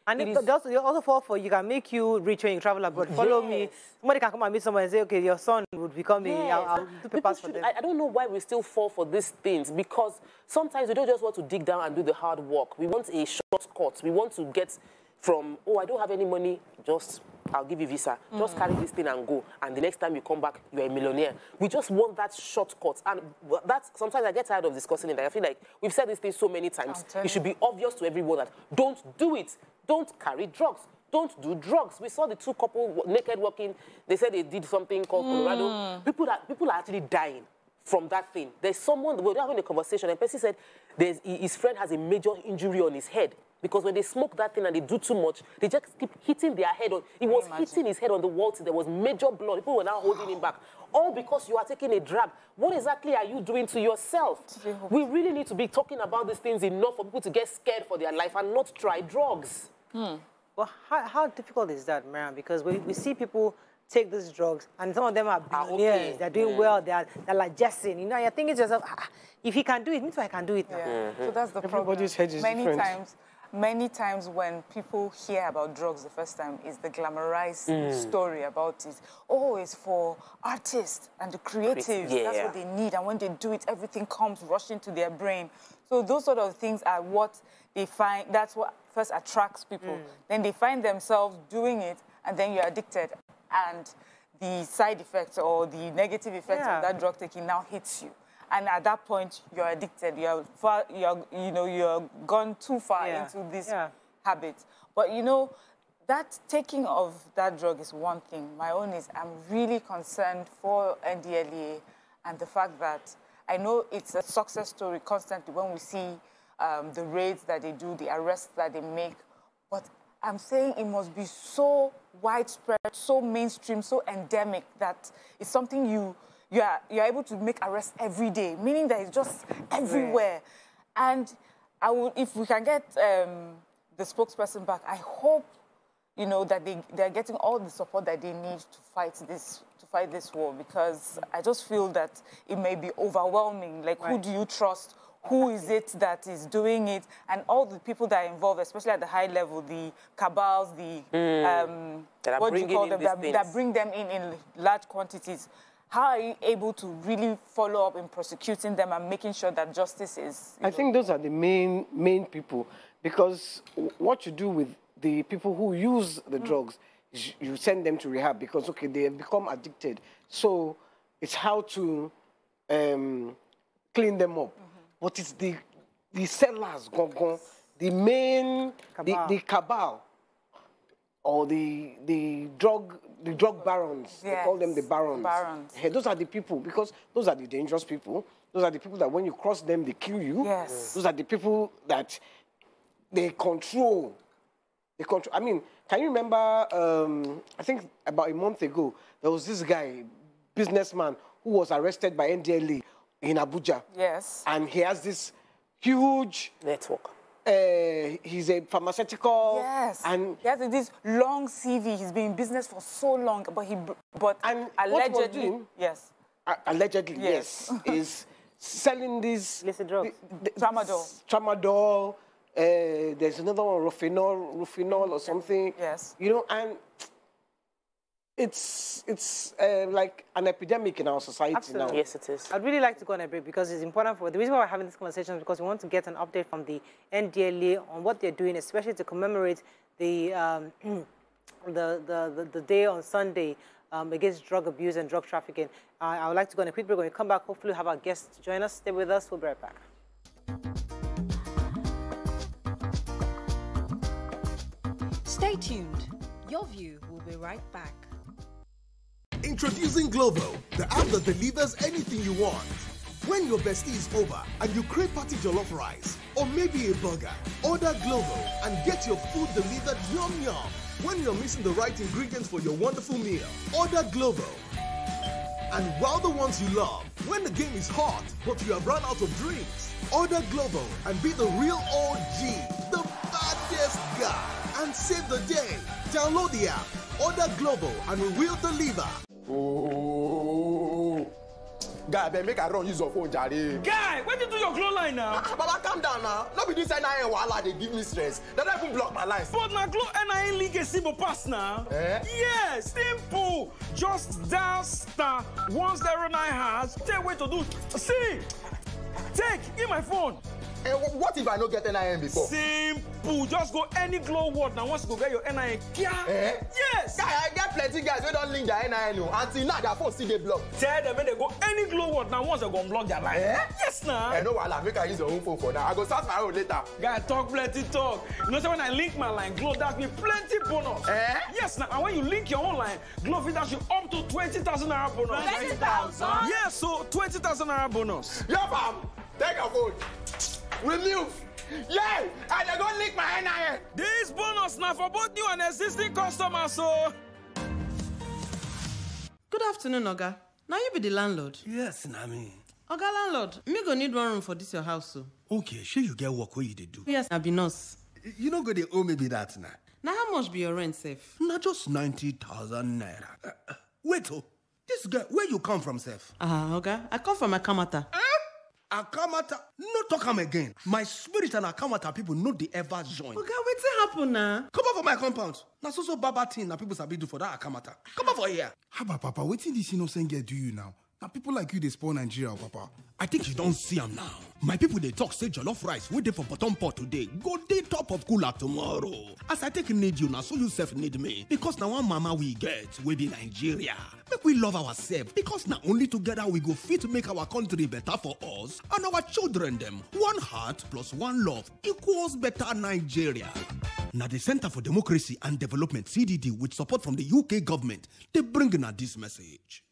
And It is- they also, fall for you can make you rich when you travel abroad. Follow me. Somebody can come and meet someone and say, okay, your son would become a. I'll, I'll do People papers for should- them. I, I don't know why we still fall for these things because sometimes we don't just want to dig down and do the hard work. We want a shortcut. We want to get from, oh, I don't have any money, just I'll give you visa. Just mm. carry this thing and go. And the next time you come back, you're a millionaire. We just want that shortcut. And that's sometimes I get tired of discussing it. I feel like we've said this thing so many times. It should be obvious to everyone that don't do it. Don't carry drugs. Don't do drugs. We saw the two couple naked walking. They said they did something called Colorado. People are people are actually dying from that thing. There's someone we were having a conversation, and Percy said there's, his friend has a major injury on his head because when they smoke that thing and they do too much, they just keep hitting their head on. He was hitting his head on the wall till there was major blood. People were now holding him back. All because you are taking a drug. What exactly are you doing to yourself? We really need to be talking about these things enough for people to get scared for their life and not try drugs. Well, how, how difficult is that, Mariam? Because we, we see people take these drugs, and some of them are billionaires. They're doing Yeah. well. They're, they're like Justin. You know, you're thinking to yourself, "Ah, if he can do it, means I can do it now. Yeah. So that's the Everybody's problem. head is many different. times, many times when people hear about drugs the first time, is the glamorized Mm. story about it. Oh, it's for artists and the creatives. That's what they need, and when they do it, everything comes rushing to their brain. So those sort of things are what they find. That's what first attracts people. Mm. Then they find themselves doing it, and then you're addicted, and the side effects or the negative effects Yeah. of that drug taking now hits you. And at that point, you're addicted. You're far, you're, you know, you're gone too far Yeah. into this Yeah. habit. But you know, that taking of that drug is one thing. My own is I'm really concerned for NDLEA and the fact that I know it's a success story constantly when we see um, the raids that they do, the arrests that they make. But I'm saying it must be so widespread, so mainstream, so endemic that it's something you you are you're able to make arrests every day, meaning that it's just everywhere. And I would, if we can get um, the spokesperson back, I hope you know that they they're getting all the support that they need to fight this to fight this war because I just feel that it may be overwhelming. Like who do you trust? Who is it that is doing it? And all the people that are involved, especially at the high level, the cabals, the um, what do you call them? That, that bring them in in large quantities. How are you able to really follow up in prosecuting them and making sure that justice is? I think those are the main main people because what you do with the people who use the drugs you send them to rehab because okay they have become addicted. So it's how to um, clean them up. But it's the the sellers, gone, gone, the main the, Cabal. the cabal or the the drug the drug barons. They call them the barons. barons. Hey, those are the people because those are the dangerous people. Those are the people that when you cross them, they kill you. Yes. Those are the people that they control. They control. I mean, can you remember? Um, I think about a month ago, there was this guy, businessman, who was arrested by NDLEA in Abuja, Yes. and he has this huge network. Uh, he's a pharmaceutical. Yes. And he has this long CV. He's been in business for so long, but he but and allegedly doing- yes. A- allegedly, Yes. yes, *laughs* is selling these illicit drugs. tramadol. Tramadol. Uh, there's another one, rufinol, rufinol or something. Yes. You know, and it's it's uh, like an epidemic in our society now. Yes, it is. I'd really like to go on a break because it's important for the reason why we're having this conversation is because we want to get an update from the NDLEA on what they're doing, especially to commemorate the um, *clears throat* the, the, the the day on Sunday um, against drug abuse and drug trafficking. Uh, I would like to go on a quick break. When we come back, hopefully, we'll have our guests join us. Stay with us. We'll be right back. Stay tuned. Your view will be right back. Introducing Glovo, the app that delivers anything you want. When your bestie is over and you crave party jollof rice or maybe a burger, order Glovo and get your food delivered yum yum. When you're missing the right ingredients for your wonderful meal, order Glovo. And wow the ones you love. When the game is hot but you have run out of drinks, order Glovo and be the real OG, the baddest guy, and save the day. Download the app, order Glovo, and we will deliver. Guy, abeg make I run use your phone, jare. Guy, you do your glow line now? Ah, Baba, calm down now. No be this NIN wahala dey give me stress. They don't even block my lines. But na glow NIN link Simple pass now. Eh? Yes, simple. Just dial star 109 hash. Tell where to do. See, take, give my phone. Eh, wh- what if I no get NIN before? Simple. Just go any glow word now once you go get your NIN. Kia. Eh? Yes. Guy, I get plenty guys wey don link their NIN o. Until now, their phone still dey blocked. Tell them when they go any glow word now once they go block their line. Eh? Yes, now. Eh, no wahala, make I use your own phone for now. I go start my own later. Guy, talk plenty talk. You know, say when I link my line, Glow dash me plenty bonus. Eh? Yes, now, and when you link your own line, Glow fit dash you up to 20,000 naira bonus. 20,000? Yes, so 20,000 naira bonus. Yo, fam, take your phone. Remove. Yeah, I dey go link my NIN. This bonus now for both new and existing customers, so. Good afternoon, Oga. Now you be the landlord. Yes, na me. Oga landlord, me go need one room for this your house so. Okay, sure you get work wey you dey do. Yes, I be nurse. You no go dey owe me be that na. Now how much be your rent sef? Na just 90,000 naira. Uh, uh, wait oh, this guy, where you come from sef? Ah, Oga, I come from Akamata. Akamata, no talk am again. My spirit and Akamata people no dey ever join. Oga, wetin happen na? Come out for my compound. Na so so baba thing na people sabi do for that Akamata. Come out for here. Haba, Papa, wetin dis innocent girl do you now? Na people like you dey spoil Nigeria, Papa. I think you don't see am now. My people they talk say jollof rice wey dey for bottom pot today go dey top of cooler tomorrow. As I take need you now, so you self need me because na one mama we get we be Nigeria. Make we love ourselves because na only together we go fit make our country better for us and our children them. One heart plus one love equals better Nigeria. Now the Center for Democracy and Development CDD with support from the UK government they bring in this message.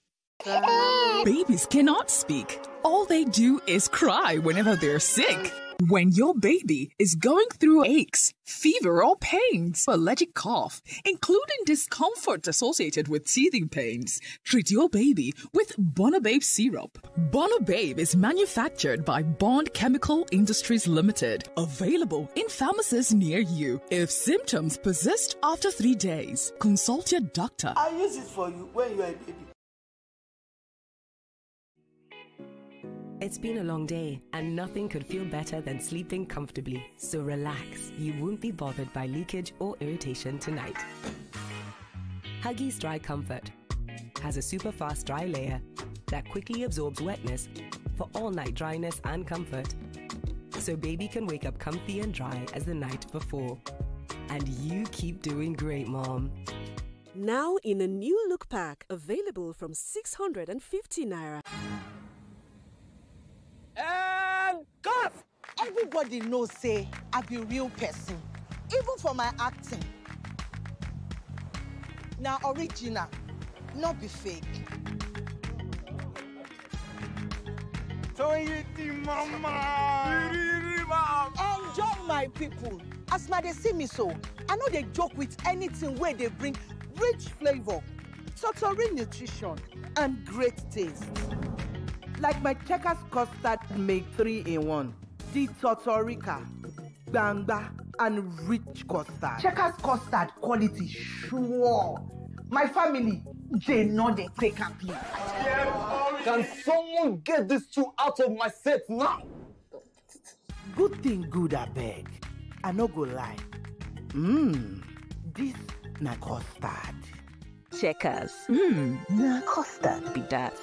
Babies cannot speak. All they do is cry whenever they're sick. When your baby is going through aches, fever, or pains, allergic cough, including discomfort associated with teething pains, treat your baby with Bonababe syrup. Bonababe is manufactured by Bond Chemical Industries Limited, available in pharmacies near you. If symptoms persist after three days, consult your doctor. I use it for you when you are a baby. It's been a long day, and nothing could feel better than sleeping comfortably. So relax, you won't be bothered by leakage or irritation tonight. Huggies Dry Comfort has a super fast dry layer that quickly absorbs wetness for all night dryness and comfort. So baby can wake up comfy and dry as the night before. And you keep doing great, Mom. Now in a new look pack, available from 650 naira. And God, everybody knows say I be real person, even for my acting. Now original, not be fake. Enjoy my people. As na dey see me so, I no dey joke with anything where they bring rich flavor, totori nutrition, and great taste. Like my checkers custard make three in one the totorica gbangba and rich custard checkers custard quality sure my family they know they take am play. Can someone get these two out of my set now? good thing good I beg. i no go lie mmm this na custard. Checkers. Mmm, na custard be that.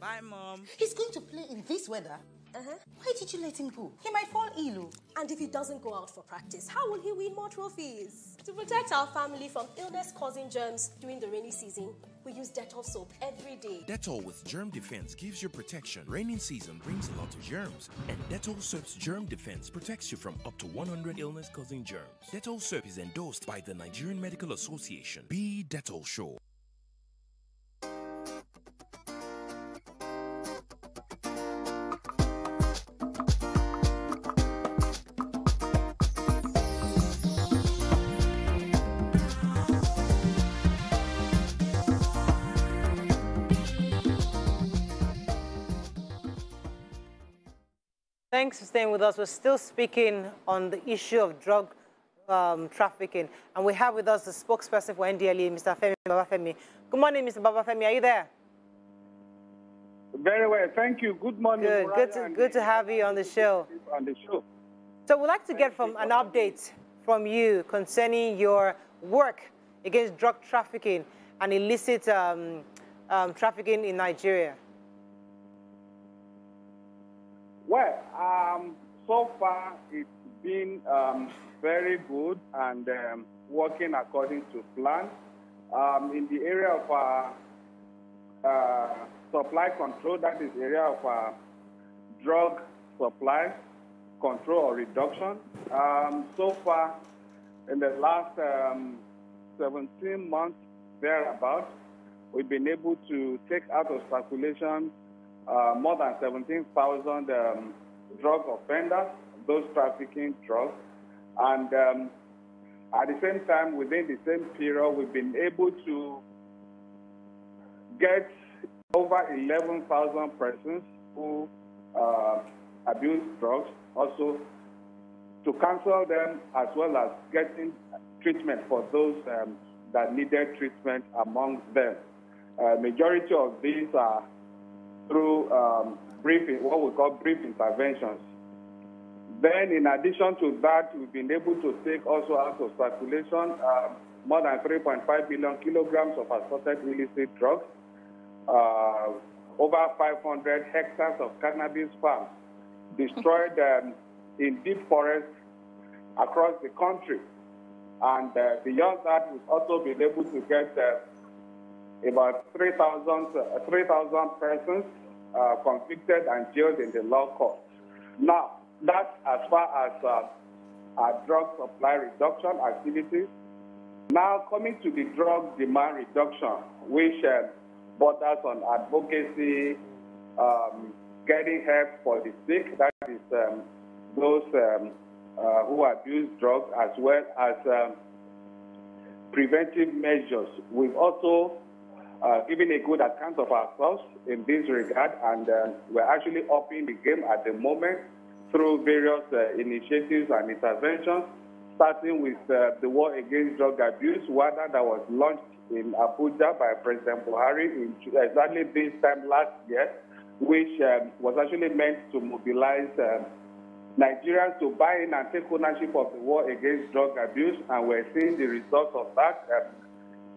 Bye, Mom. He's going to play in this weather. Uh-huh. Why did you let him go? He might fall ill. And if he doesn't go out for practice, how will he win more trophies? To protect our family from illness causing germs during the rainy season, we use Dettol soap every day. Dettol with germ defense gives you protection. Raining season brings a lot of germs, and Dettol soap's germ defense protects you from up to 100 illness-causing germs. Dettol soap is endorsed by the Nigerian Medical Association. Be Dettol sure. Thanks for staying with us. We're still speaking on the issue of drug um, trafficking. And we have with us the spokesperson for NDLEA, Mr. Femi Babafemi. Good morning, Mr. Babafemi. Are you there? Very well, thank you. Good morning. Good, Morayo, good to, good to have you on the show. On the show. So we'd like to get from an update from you concerning your work against drug trafficking and illicit um, um, trafficking in Nigeria. Well, um, so far it's been um, very good and um, working according to plan. Um, in the area of uh, supply control, that is the area of drug supply control or reduction. Um, so far, in the last um, 17 months, thereabouts, we've been able to take out of circulation uh, more than 17,000 um, drug offenders, those trafficking drugs. And um, at the same time, within the same period, we've been able to get over 11,000 persons who uh, abuse drugs, also to counsel them as well as getting treatment for those um, that needed treatment among them. Uh, majority of these are through um, briefing, what we call brief interventions. Then, in addition to that, we've been able to take also out of circulation um, more than 3.5 billion kilograms of assorted illicit drugs, uh, over 500 hectares of cannabis farms destroyed um, in deep forests across the country. And uh, beyond that, we've also been able to get uh, about 3,000 uh, 3, persons uh, convicted and jailed in the law court. Now, that's as far as uh, our drug supply reduction activities. Now, coming to the drug demand reduction, which uh, borders on advocacy, um, getting help for the sick, that is um, those um, uh, who abuse drugs, as well as um, preventive measures. We've also uh, given a good account of ourselves in this regard, and uh, we're actually upping the game at the moment through various uh, initiatives and interventions, starting with uh, the war against drug abuse, WADA that was launched in Abuja by President Buhari in exactly this time last year, which um, was actually meant to mobilize um, Nigerians to buy in and take ownership of the war against drug abuse, and we're seeing the results of that. Um,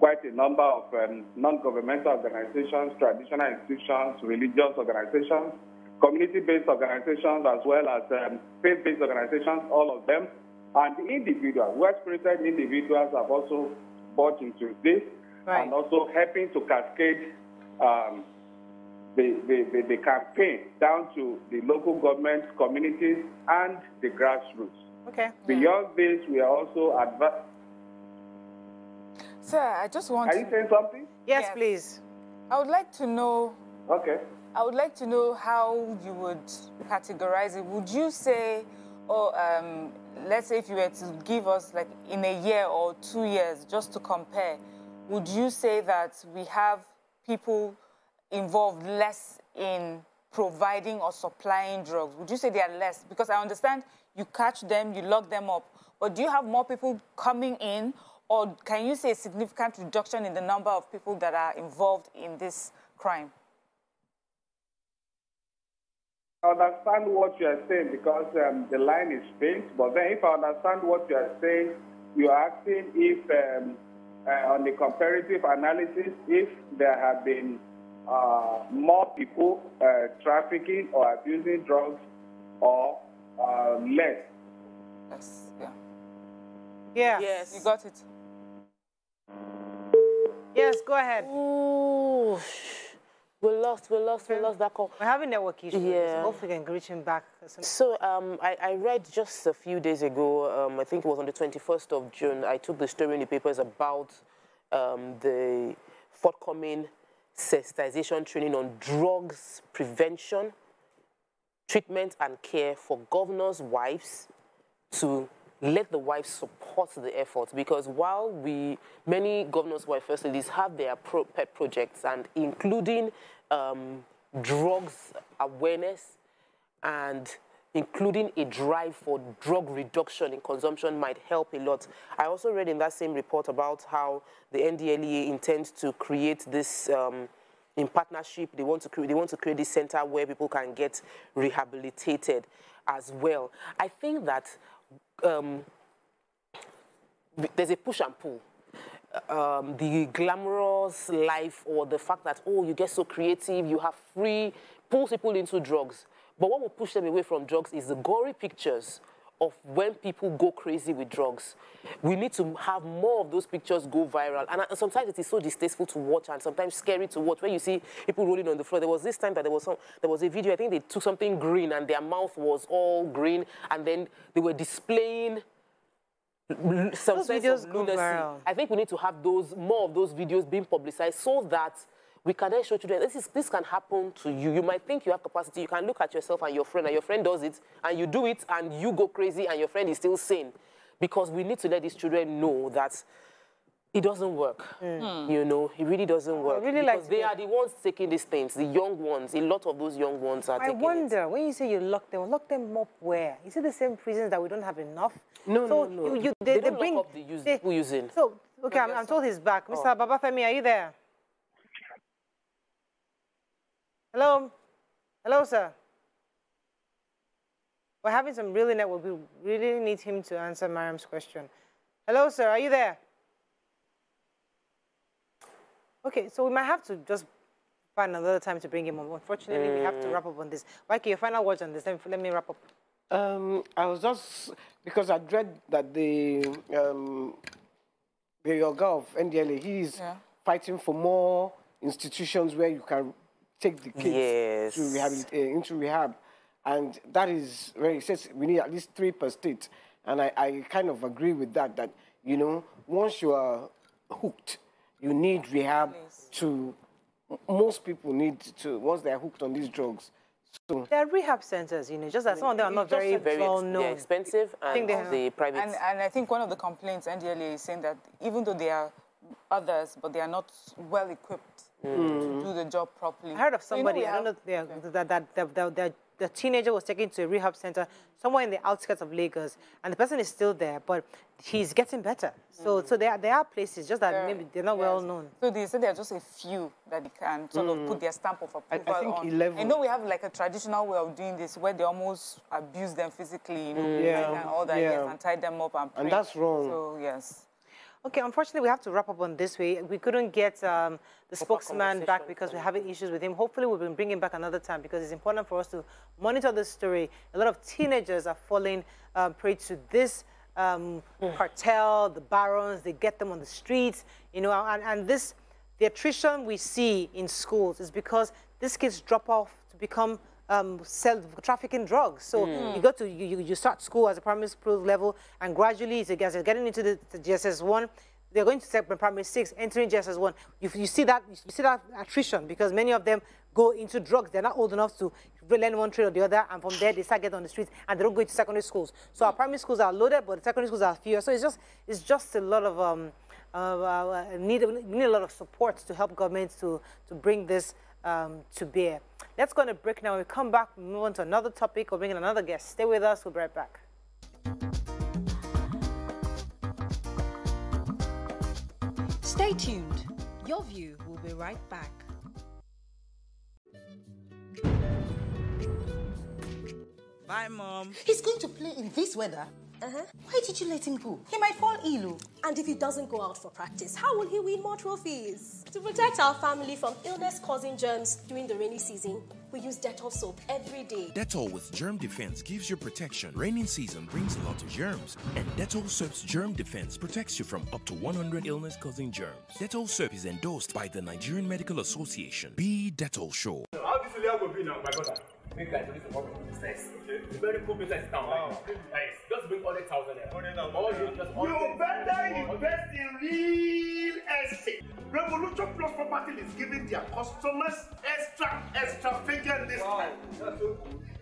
quite a number of um, non-governmental organizations, traditional institutions, religious organizations, community-based organizations, as well as um, faith-based organizations, all of them, and individuals, well-spirited individuals have also bought into this, right. and also helping to cascade um, the, the, the, the, campaign down to the local government, communities, and the grassroots. Okay. Beyond this, we are also advanced. Sir, I just want Are you saying something? Yes, yes, please. I would like to know. Okay. I would like to know how you would categorize it. Would you say, or oh, um, let's say if you were to give us like in a year or two years just to compare, would you say that we have people involved less in providing or supplying drugs? Would you say they are less? Because I understand you catch them, you lock them up, but do you have more people coming in, or can you say a significant reduction in the number of people that are involved in this crime? I understand what you are saying because um, the line is faint, but then if I understand what you are saying, you are asking if, um, uh, on the comparative analysis, if there have been uh, more people uh, trafficking or abusing drugs or uh, less. Yes, yeah. Yeah. Yes. You got it. Yes, go ahead. Ooh. We lost, we lost, we lost that call. We're having network issues. Yeah. Hopefully we can reach him back. So um, I, I, read just a few days ago, um, I think it was on the 21st of June, I took the story in the papers about um, the forthcoming sensitization training on drugs prevention, treatment and care for governors' wives to let the wives support the effort because while we, many governors' wife first ladies have their pro pet projects and including um, drugs awareness and including a drive for drug reduction in consumption might help a lot. I also read in that same report about how the NDLEA intends to create this um, in partnership. They want to create, they want to create this center where people can get rehabilitated as well. I think that um, there's a push and pull. Um, the glamorous life or the fact that, oh, you get so creative, you have free, pulls people into drugs. But what will push them away from drugs is the gory pictures of when people go crazy with drugs. We need to have more of those pictures go viral. And, and sometimes it is so distasteful to watch and sometimes scary to watch. When you see people rolling on the floor, there was this time that there was some, there was a video, I think they took something green and their mouth was all green and then they were displaying some Those videos of go viral. I think we need to have those more of those videos being publicized so that we can then show children this is this can happen to you. You might think you have capacity. You can look at yourself and your friend, and your friend does it, and you do it, and you go crazy, and your friend is still sane. Because we need to let these children know that it doesn't work. Hmm. You know, it really doesn't work. I really like because to they are the ones taking these things. The young ones, a lot of those young ones are I taking it. wonder, when you say you lock them, lock them up where? Is it the same prisons that we don't have enough? No, so no, no. You, you, They they, they don't lock bring, up the use- they- using. So, okay, I'm, I'm told he's back. Oh. Mr. Babafemi, are you there? Hello? Hello, sir? We're having some really network. We really need him to answer Mariam's question. Hello, sir, are you there? Okay, so we might have to just find another time to bring him on. Unfortunately, we have to Mm. wrap up on this. Waiki, your final words on this. Let me, let me wrap up. Um, I was just because I dread that the um, the Yoga of NDLEA he is Yeah. fighting for more institutions where you can take the kids to Yes. rehabilit- uh, into rehab, and that is where he says we need at least three per state, and I, I kind of agree with that. That you know once you are hooked, you need rehab to. Most people need to once they are hooked on these drugs. So There are rehab centers, you know, just that some of them are not very, very well known. They're expensive I think and they the private. And, and I think one of the complaints NDLEA is saying that even though there are others, but they are not well equipped. To do the job properly. I heard of So, you know, somebody, I don't have- know, yeah, that, that, that, that, that the teenager was taken to a rehab center somewhere in the outskirts of Lagos, and the person is still there, but he's getting better. So, so there, are- there are places, just that There- maybe they're not well known. So they say there are just a few that they can sort of Mm. put their stamp of approval I approval think on. 11. I know we have like a traditional way of doing this where they almost abuse them physically, you know, Mm. and- Yeah, and all that, yeah. yes, and tie them up and And that's wrong. So yes. Okay, unfortunately, we have to wrap up on this way. We couldn't get um, the spokesman back because we're having issues with him. Hopefully, we will bring him back another time because it's important for us to monitor this story. A lot of teenagers are falling um, prey to this um, cartel, the barons. They get them on the streets, you know, and, and this, the attrition we see in schools is because these kids drop off to become um, sell trafficking drugs. So Mm. you go to you, you, start school as a primary school level, and gradually, as you're getting into the, the JSS one, they're going to step primary six, entering JSS one. You, you see that you see that attrition because many of them go into drugs. They're not old enough to learn one trade or the other, and from there they start getting on the streets, and they don't go into secondary schools. So our primary schools are loaded, but the secondary schools are fewer. So it's just it's just a lot of um, uh, uh, need, we need a lot of support to help governments to to bring this um, to bear. Let's go on a break now. When we come back, we move on to another topic or bring in another guest. Stay with us. We'll be right back. Stay tuned. Your view will be right back. Bye, Mom. He's going to play in this weather. Uh-huh. Why did you let him go? He might fall ill. And if he doesn't go out for practice, how will he win more trophies? To protect our family from illness-causing germs during the rainy season, we use Dettol soap every day. Dettol with Germ Defense gives you protection. Raining season brings a lot of germs, and Dettol soap's Germ Defense protects you from up to 100 illness-causing germs. Dettol soap is endorsed by the Nigerian Medical Association. Be Dettol sure. How this layer go be now, my brother? Make like this one business. Okay. The very cool business in town. Wow. Nice. Just bring all the thousand there. All you just all You better invest in real estate. Revolution Plus Property is giving their customers extra, extra figure this time.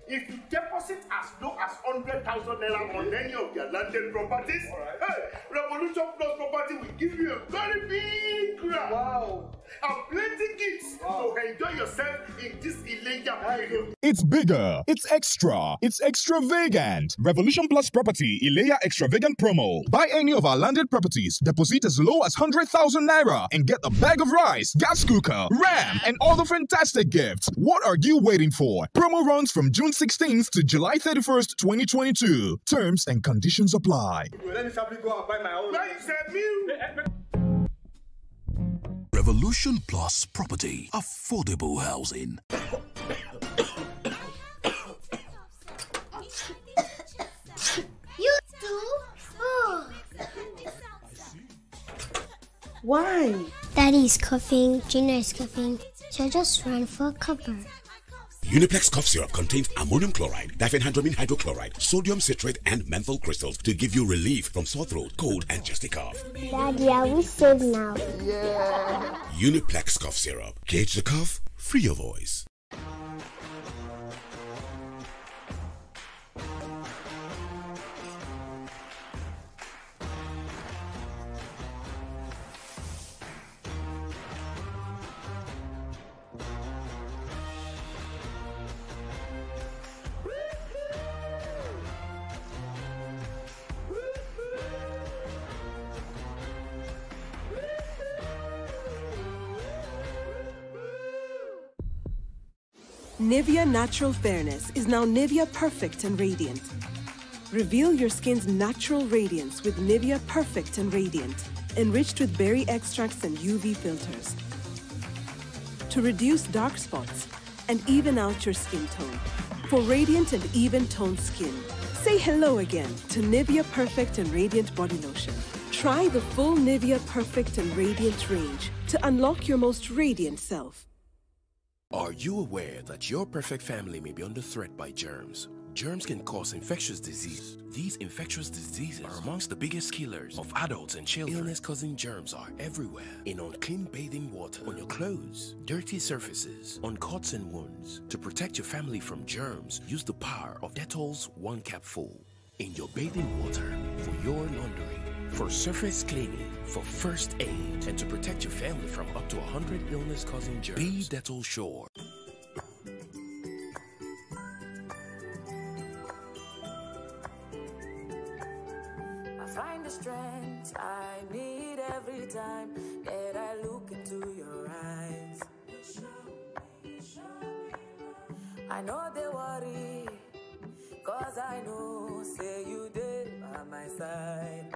If you deposit as low as 100,000 naira on any of their landed properties, hey, Revolution Plus Property will give you a very big grant. Wow. And plenty gifts to enjoy yourself in this Ileya period. It's bigger, it's extra, it's extravagant. Revolution Plus Property Ileya Extravagant Promo. Buy any of our landed properties, deposit as low as 100,000 naira, and get a bag of rice, gas cooker, RAM, and other fantastic gifts. What are you waiting for? Promo runs from June 16th to July 31st, 2022. Terms and conditions apply. Let me simply go and buy my own. Where you said me? Revolution Plus Property. Affordable housing. You too? Oh. Why? Daddy's coughing, Gina is coughing, so I just ran for cover. Uniplex cough syrup contains ammonium chloride, diphenhydramine hydrochloride, sodium citrate, and menthol crystals to give you relief from sore throat, cold, and chesty cough. Daddy, are we safe now? Yeah. Uniplex cough syrup. Cage the cough, free your voice. Nivea Natural Fairness is now Nivea Perfect and Radiant. Reveal your skin's natural radiance with Nivea Perfect and Radiant, enriched with berry extracts and UV filters. To reduce dark spots and even out your skin tone. For radiant and even toned skin, say hello again to Nivea Perfect and Radiant Body Lotion. Try the full Nivea Perfect and Radiant range to unlock your most radiant self. Are you aware that your perfect family may be under threat by germs? Germs can cause infectious disease. These infectious diseases are amongst the biggest killers of adults and children. Illness causing germs are everywhere in unclean bathing water, on your clothes, dirty surfaces, on cuts and wounds. To protect your family from germs, use the power of Dettol's One Cap Full in your bathing water, for your laundry, for surface cleaning, for first aid, and to protect your family from up to 100 illness causing germs. Be Dettol Sure. I find the strength I need every time that I look into your eyes. I know they worry, cause I know, say you did by my side.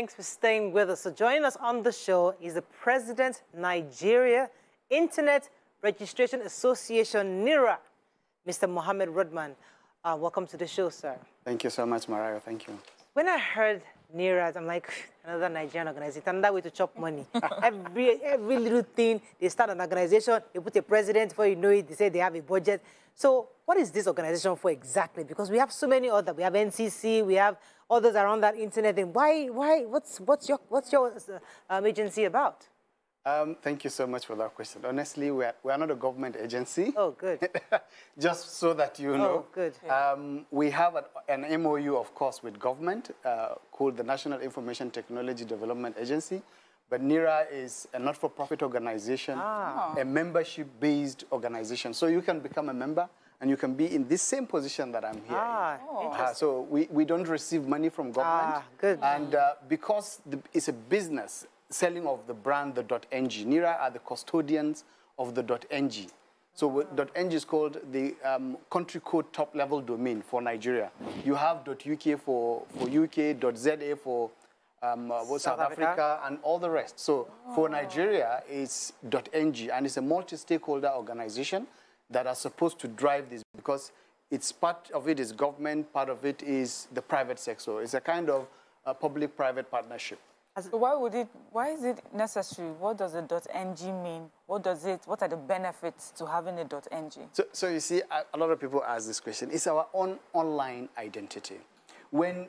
Thanks for staying with us. So joining us on the show is the President Nigeria Internet Registration Association, NIRA, Mr. Mohammed Rudman. Uh, welcome to the show, sir. Thank you so much, Mariah. Thank you. When I heard NIRA, I'm like, another Nigerian organization, another way to chop money. *laughs* every, every little thing, they start an organization, they put a president, before you know it, they say they have a budget. So what is this organization for exactly? Because we have so many other, we have NCC, we have others are on that internet then Why, why, what's, what's your, what's your um, agency about? Um, thank you so much for that question. Honestly, we are, we are not a government agency. Oh, good. *laughs* Just so that you know. Oh, good. Um, we have an, an, MOU, of course, with government uh, called the National Information Technology Development Agency. But NIRA is a not-for-profit organization, Ah. a membership-based organization. So you can become a member and you can be in this same position that I'm here. Ah. Uh, so we, we don't receive money from government. Ah, good. And uh, because the, it's a business, selling of the brand the .ng. NIRA are the custodians of the .ng. So what .ng is called the um, country code top level domain for Nigeria. You have .uk for, for UK, .za for um, uh, South South Africa. Africa. and all the rest. So for Nigeria, it's .ng, and it's a multi-stakeholder organization that are supposed to drive this because it's part of it is government, part of it is the private sector. It's a kind of public-private partnership. So why would it? Why is it necessary? What does a .ng mean? What does it? What are the benefits to having a .ng? So, so you see, a, a lot of people ask this question. It's our own online identity. When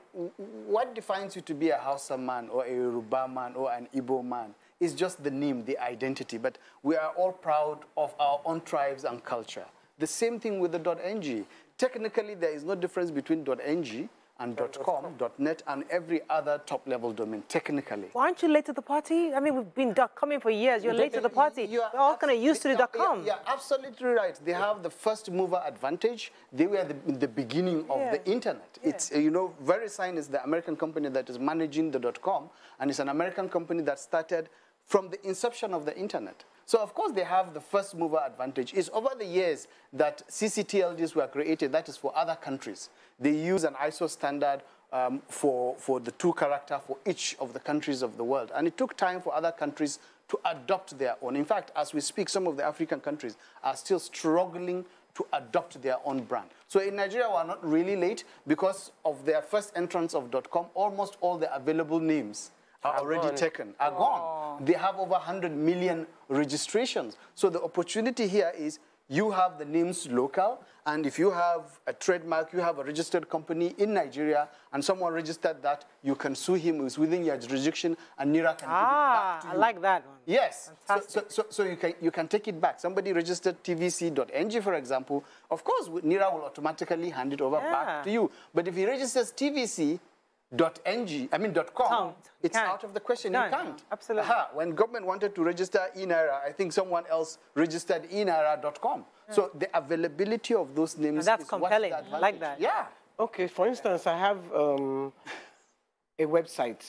what defines you to be a Hausa man or a Yoruba man or an Igbo man is just the name, the identity. But we are all proud of our own tribes and culture. The same thing with the .ng. Technically, there is no difference between .ng and .com, .net, and every other top-level domain. Technically. Why aren't you late to the party? I mean, we've been dot coming for years. You're late to the party. We're all kind of used to the dot com. Yeah, yeah, absolutely right. They have the first mover advantage. They were the, the beginning of Yeah. the internet. It's, uh, you know, VeriSign is the American company that is managing the .com, and it's an American company that started from the inception of the internet. So of course they have the first mover advantage. It's over the years that CCTLDs were created, that is for other countries. They use an ISO standard um, for, for the two character for each of the countries of the world. And it took time for other countries to adopt their own. In fact, as we speak, some of the African countries are still struggling to adopt their own brand. So in Nigeria, we're not really late because of their first entrance of .com, almost all the available names are, already gone. taken, are gone. They have over 100 million registrations. So the opportunity here is you have the names local, and if you have a trademark, you have a registered company in Nigeria, and someone registered that, you can sue him, it's within your jurisdiction, and NIRA can Ah, I like that one. Yes. So, so, so, so you, can, you can take it back. Somebody registered tvc.ng, for example. Of course, NIRA will automatically hand it over Yeah. back to you. But if he registers tvc.ng, I mean dot .com, it's out of the question. Can't. You can't. Absolutely. Aha. When government wanted to register eNaira, I think someone else registered eNaira.com. So the availability of those names And that's is what's compelling. the like that. Yeah. Okay, for instance, I have um, a website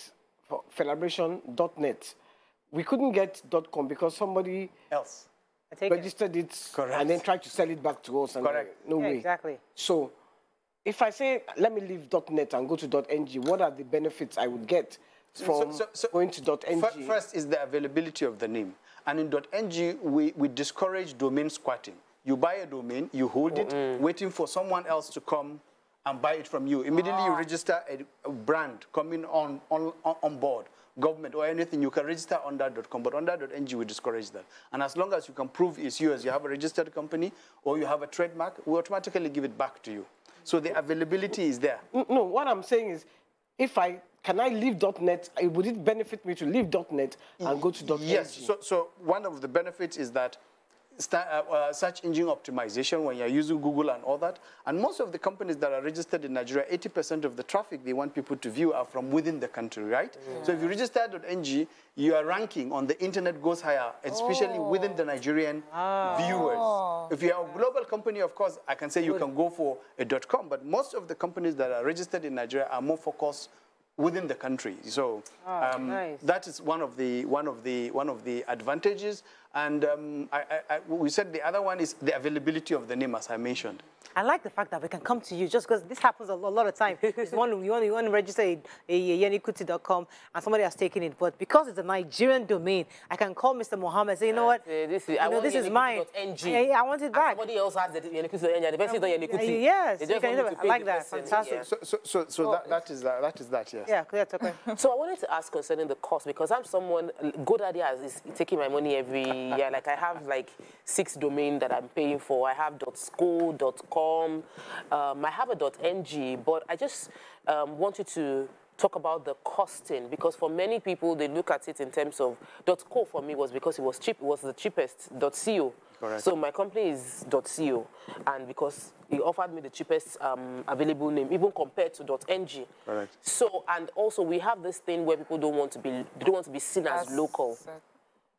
for celebration.net. We couldn't get dot .com because somebody else registered it, and then tried to sell it back to us. And Correct. No Yeah, way. exactly. So, if I say let me leave .net and go to .ng, what are the benefits I would get from going to .ng? First is the availability of the name. And in .ng, we, we discourage domain squatting. You buy a domain, you hold it, waiting for someone else to come and buy it from you. Immediately you ah. register a, a brand coming on, on, on on board, government or anything, you can register under .com, but under .ng we discourage that. And as long as you can prove it's yours, you have a registered company or you have a trademark, we automatically give it back to you. So the availability is there. No, what I'm saying is, if I can I leave .net, would it benefit me to leave .net and go to .ng? Yes. So, so one of the benefits is that uh, uh, search engine optimization when you're using Google and all that. And most of the companies that are registered in Nigeria, 80% of the traffic they want people to view are from within the country, right? So if you register .ng, your ranking on the internet goes higher, especially within the Nigerian viewers. If you're a global company, of course, I can say you can go for a .com, but most of the companies that are registered in Nigeria are more focused within the country. So Ah, um, nice. that is one of the one of the one of the advantages. And um, I, I, I, we said the other one is the availability of the name, as I mentioned. I like the fact that we can come to you just because this happens a lot of time. you, want, you, want, you want to register a, a, yenikuti.com and somebody has taken it, but because it's a Nigerian domain, I can call Mr. Mohammed and say, you know what, Uh, this is, I know, this is mine. Yenikuti.ng. Yeah, yeah, I want it And back. Somebody else has the Yenikuti.ng. The person is not Yenikuti. Yes, They just can want do you it. to I like that. person. Fantastic. Yeah. So, so, so, so that, that is that, that is that. Yes. Yeah, that's *laughs* okay. So I wanted to ask concerning the cost because I'm someone GoDaddy has is taking my money every year. Like I have like six domain that I'm paying for. I have .school, .com, um, I have a .ng, but I just um, wanted to talk about the costing because for many people they look at it in terms of .co for me was because it was cheap. It was the cheapest .co. Correct. So my company is .co, and because he offered me the cheapest um, available name, even compared to .ng. Correct. So, and also we have this thing where people don't want to be, they don't want to be seen as, As- local,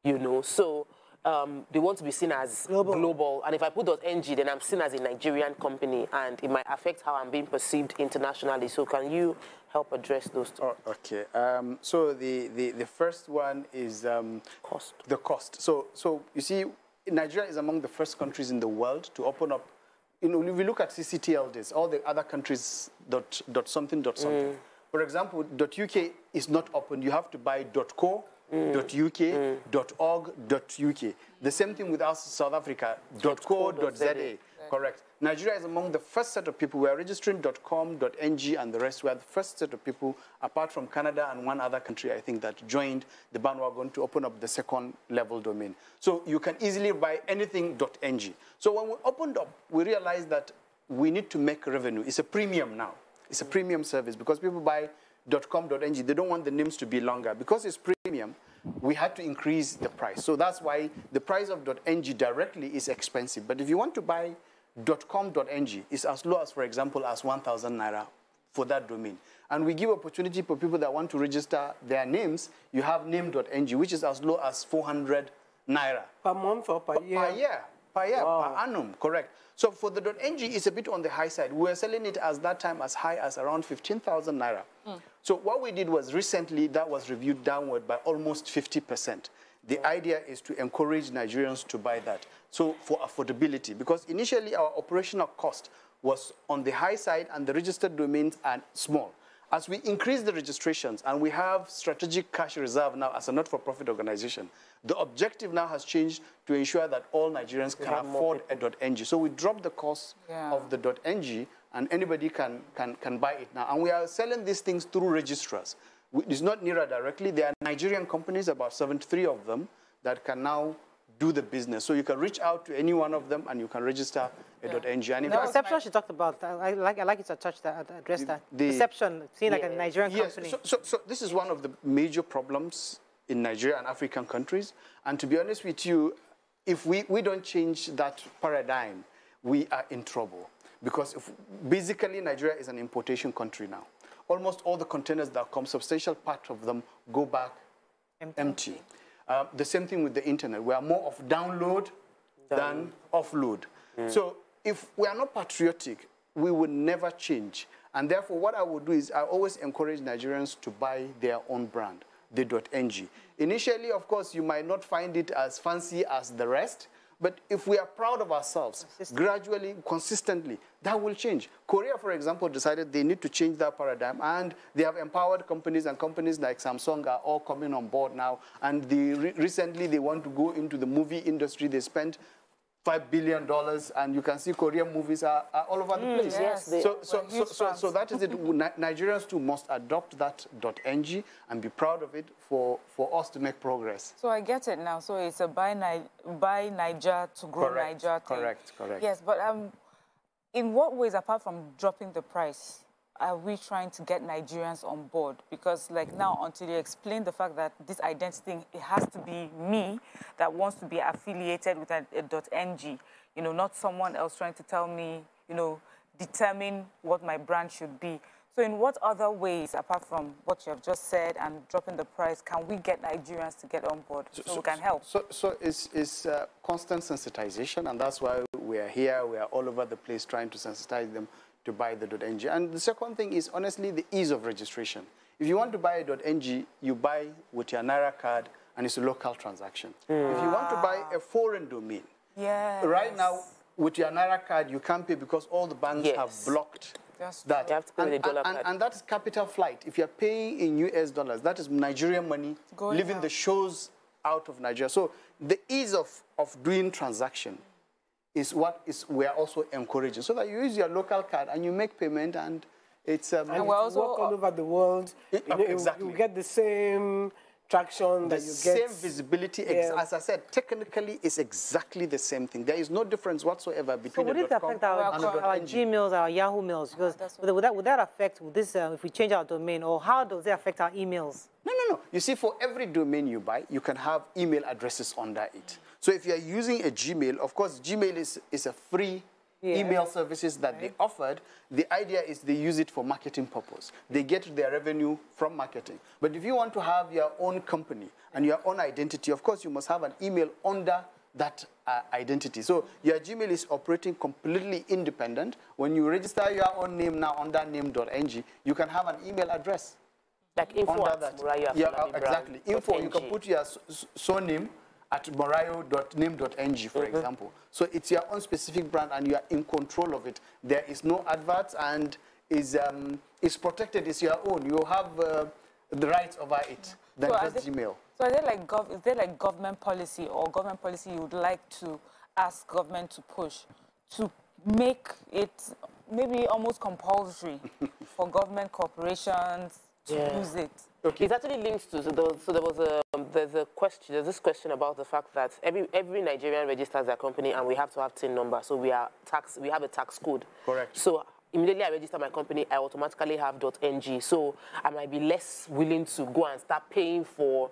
you know. So, um, they want to be seen as global. And if I put .ng, then I'm seen as a Nigerian company, and it might affect how I'm being perceived internationally. So can you help address those two? Oh, okay. Um, so the, the, the first one is um, cost. The cost. So so you see, Nigeria is among the first countries in the world to open up. You know, if we look at CCTLDs, all the other countries dot dot something dot something. Mm. For example, .uk is not open. You have to buy dot .co. .uk, .org, .uk. The same thing with us, South Africa, .co.za. Correct. Nigeria is among the first set of people. We are registering .com, .ng, and the rest. We are the first set of people, apart from Canada and one other country, I think, that joined the bandwagon to open up the second level domain. So you can easily buy anything .ng. So when we opened up, we realized that we need to make revenue. It's a premium now. It's a premium service because people buy .com.ng. They don't want the names to be longer. Because it's premium, we had to increase the price. So that's why the price of .ng directly is expensive. But if you want to buy .com.ng, it's as low as, for example, as 1,000 naira for that domain. And we give opportunity for people that want to register their names. You have name.ng, which is as low as 400 naira. Per month or per year? Per year. Per year, per annum, correct. So for the .ng, it's a bit on the high side. We were selling it as that time as high as around 15,000 naira. Hmm. So what we did was recently that was reviewed downward by almost 50%. The idea is to encourage Nigerians to buy that. So for affordability, because initially our operational cost was on the high side and the registered domains are small. As we increase the registrations and we have strategic cash reserve now as a not-for-profit organization, the objective now has changed to ensure that all Nigerians We can afford a .ng. So we dropped the cost Yeah. of the .ng and anybody can, can, can buy it now. And we are selling these things through registrars. It's not NIRA directly. There are Nigerian companies, about 73 of them, that can now do the business. So you can reach out to any one of them and you can register a .ng. And in The fact, perception she talked about, I, I like, I like you to touch that, address that. the- perception, seen like a Nigerian yes. company. So, so, so this is one of the major problems in Nigeria and African countries. And to be honest with you, if we, we don't change that paradigm, we are in trouble. Because if, basically Nigeria is an importation country now. Almost all the containers that come, substantial part of them go back empty. Uh, the same thing with the internet. We are more of download than offload. So if we are not patriotic, we will never change. And therefore, what I would do is I always encourage Nigerians to buy their own brand, the .ng. Initially, of course, you might not find it as fancy as the rest, but if we are proud of ourselves, gradually, consistently, that will change. Korea, for example, decided they need to change that paradigm, and they have empowered companies, and companies like Samsung are all coming on board now. And they re- recently, they want to go into the movie industry. They spent five billion dollars, and you can see Korean movies are, are all over the Mm, place. yes, so, so, so, so, so that is it. *laughs* Ni- Nigerians too must adopt that .ng and be proud of it for, for us to make progress. So I get it now. So it's a buy, Ni- buy Niger to grow Correct, Niger thing. correct, correct. Yes, but um, in what ways, apart from dropping the price, are we trying to get Nigerians on board? Because like now, until you explain the fact that this identity it has to be me that wants to be affiliated with a, a .ng, you know, not someone else trying to tell me, you know, determine what my brand should be. So in what other ways, apart from what you have just said and dropping the price, can we get Nigerians to get on board so, we can help? So, so it's, it's uh, constant sensitization, and that's why we are here. We are all over the place trying to sensitize them to buy the .ng. And the second thing is honestly the ease of registration. If you want to buy a .ng, you buy with your Naira card, and it's a local transaction. If you want to buy a foreign domain, Yeah. right now with your Naira card, you can't pay because all the banks have blocked that. You have to pay and, with a dollar and, and that is capital flight. If you're paying in US dollars, that is Nigerian money Going leaving out. the shows out of Nigeria. So the ease of, of doing transaction is what is we are also encouraging. So that you use your local card and you make payment and it's um, And we're also work all over the world. You, know, exactly. you get the same traction the that you get. same visibility. Yeah. As I said, technically, it's exactly the same thing. There is no difference whatsoever So between would the it com affect our, and the our. Gmails, our Yahoo mails? Because would, would that, would that affect would this uh, if we change our domain, or how does it affect our emails? No, no, no. You see, for every domain you buy, you can have email addresses under it. So if you're using a Gmail, of course, Gmail is, is a free Yeah. email services that they offered. The idea is they use it for marketing purpose. They get their revenue from marketing. But if you want to have your own company and your own identity, of course, you must have an email under that uh, identity. So your Gmail is operating completely independent. When you register your own name now under name.ng, you can have an email address. Like info under at that. Morayo Yeah, uh, exactly. Info, you can put your surname at morayo.name.ng, for Mhm. example. So it's your own specific brand and you are in control of it. There is no adverts and is um, is protected. It's your own. You have uh, the rights over it. Than So just they- Gmail. So are there like gov is there like government policy or government policy you would like to ask government to push to make it maybe almost compulsory *laughs* for government corporations to Yeah. use it? It's actually linked to so there was, so there was a um, there's a question there's this question about the fact that every every Nigerian registers their company and we have to have TIN number so we are tax we have a tax code. Correct. So immediately I register my company I automatically have .ng so I might be less willing to go and start paying for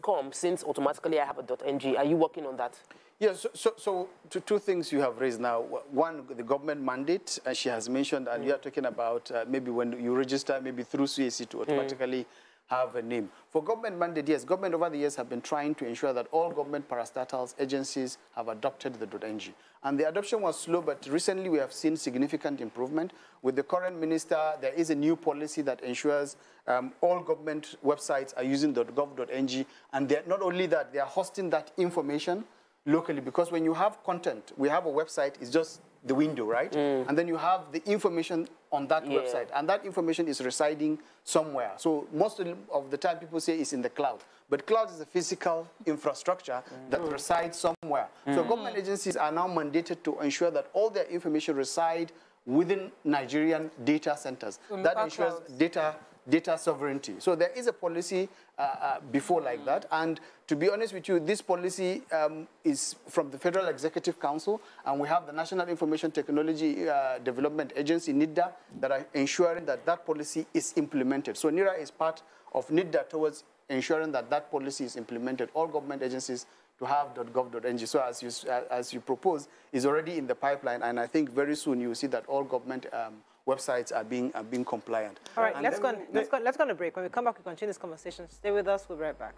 .com since automatically I have a .ng. Are you working on that? Yes, so, so, so two, two things you have raised now. One, the government mandate, as she has mentioned, and you are talking about uh, maybe when you register, maybe through CAC to automatically have a name. For government mandate, yes, government over the years have been trying to ensure that all government parastatals agencies have adopted the .ng. And the adoption was slow, but recently we have seen significant improvement. With the current minister, there is a new policy that ensures um, all government websites are using .gov.ng, and they're, not only that, they are hosting that information locally because when you have content, we have a website, it's just the window, right? And then you have the information on that Yeah. website, and that information is residing somewhere. So most of the- time, people say it's in the cloud, but cloud is a physical infrastructure that resides somewhere. So Mm. government agencies are now mandated to ensure that all their information reside within Nigerian data centers. So that ensures data data sovereignty. So there is a policy uh, uh, before like that. And to be honest with you, this policy um, is from the Federal Executive Council, and we have the National Information Technology uh, Development Agency, NITDA, that are ensuring that that policy is implemented. So NIRA is part of NITDA towards ensuring that that policy is implemented. All government agencies to have .gov.ng. So as you, as you propose, is already in the pipeline, and I think very soon you will see that all government um, websites are being, are being compliant. All right, And let's go, on, let's, go, let's go on a break. When we come back, we continue this conversation. Stay with us. We'll be right back.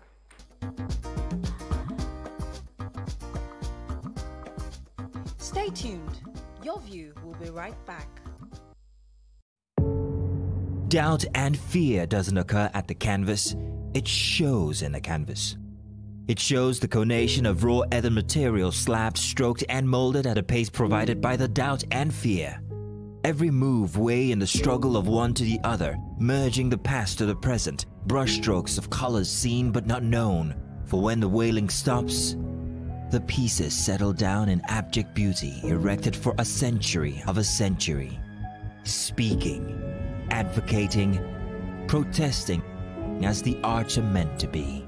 Stay tuned. Your view will be right back. Doubt and fear doesn't occur at the canvas, it shows in the canvas. It shows the conation of raw ether material slabbed, stroked, and molded at a pace provided by the doubt and fear. Every move way in the struggle of one to the other, merging the past to the present, brushstrokes of colors seen but not known. For when the wailing stops, the pieces settle down in abject beauty, erected for a century of a century. Speaking, advocating, protesting as the arts are meant to be.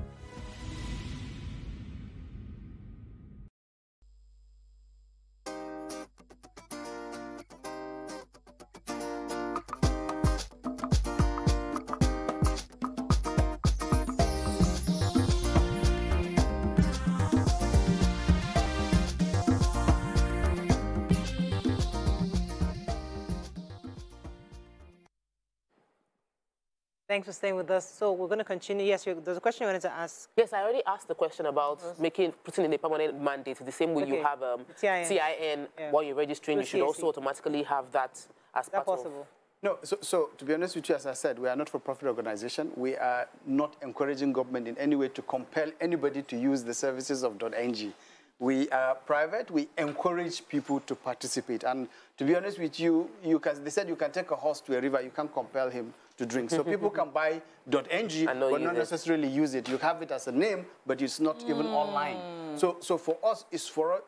Staying with us. So we're going to continue. Yes, you, there's a question you wanted to ask. Yes, I already asked the question about making putting in a permanent mandate. The same way you have um, TIN. TIN Yeah. while you're registering, Through you should CAC. also automatically have that as Is that part possible? No, so, so to be honest with you, as I said, we are not for profit organization. We are not encouraging government in any way to compel anybody to use the services of .ng. We are private. We encourage people to participate. And to be honest with you, you can, they said you can take a horse to a river. You can't compel him to drink. So *laughs* people can buy .ng, but not it. necessarily use it. You have it as a name, but it's not even online. So, so for us, it's for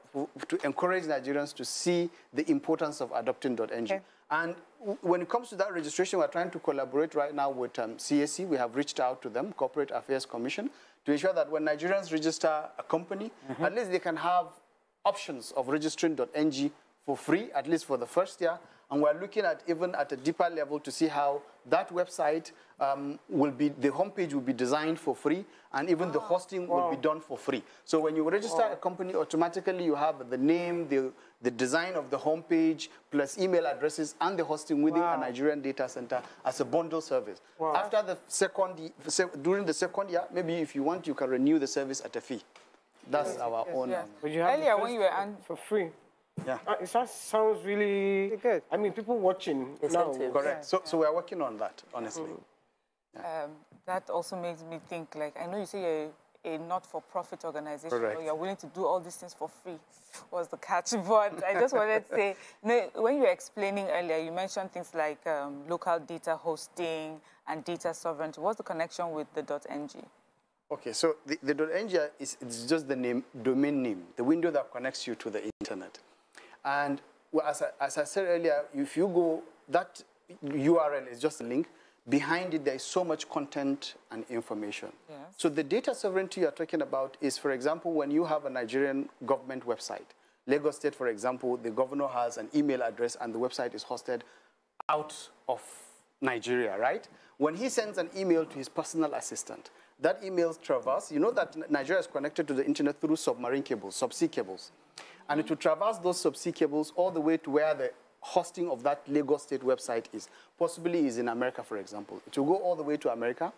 to encourage Nigerians to see the importance of adopting .ng. And when it comes to that registration, we're trying to collaborate right now with um, CAC. We have reached out to them, Corporate Affairs Commission, to ensure that when Nigerians register a company, at least they can have options of registering .ng for free, at least for the first year. And we're looking at even at a deeper level to see how that website um, will be, the homepage will be designed for free, and even the hosting will be done for free. So when you register a company, automatically you have the name, the, the design of the homepage, plus email addresses and the hosting within a Nigerian data center as a bundle service. Wow. After the second, during the second year, maybe if you want, you can renew the service at a fee. That's our own. Yeah. um, But you have Earlier when you were for free. Yeah. Uh, it that sounds really good. I mean, people watching now. Correct. So, so we are working on that, honestly. Um, that also makes me think, like, I know you say you're a not-for-profit organization, Correct. but you're willing to do all these things for free. Was the catch? *laughs* But I just wanted to say, you know, when you were explaining earlier, you mentioned things like um, local data hosting and data sovereignty. What's the connection with the .ng? Okay, so the, the .ng is it's just the name, domain name, the window that connects you to the internet. And as, I, as I said earlier, if you go, that URL is just a link. Behind it, there is so much content and information. Yes. So the data sovereignty you're talking about is, for example, when you have a Nigerian government website. Lagos State, for example, the governor has an email address and the website is hosted out of Nigeria, right? When he sends an email to his personal assistant, that email traverses, you know that Nigeria is connected to the internet through submarine cables, subsea cables. And it will traverse those subsea cables all the way to where the hosting of that Lagos State website is. Possibly is in America, for example. It will go all the way to America.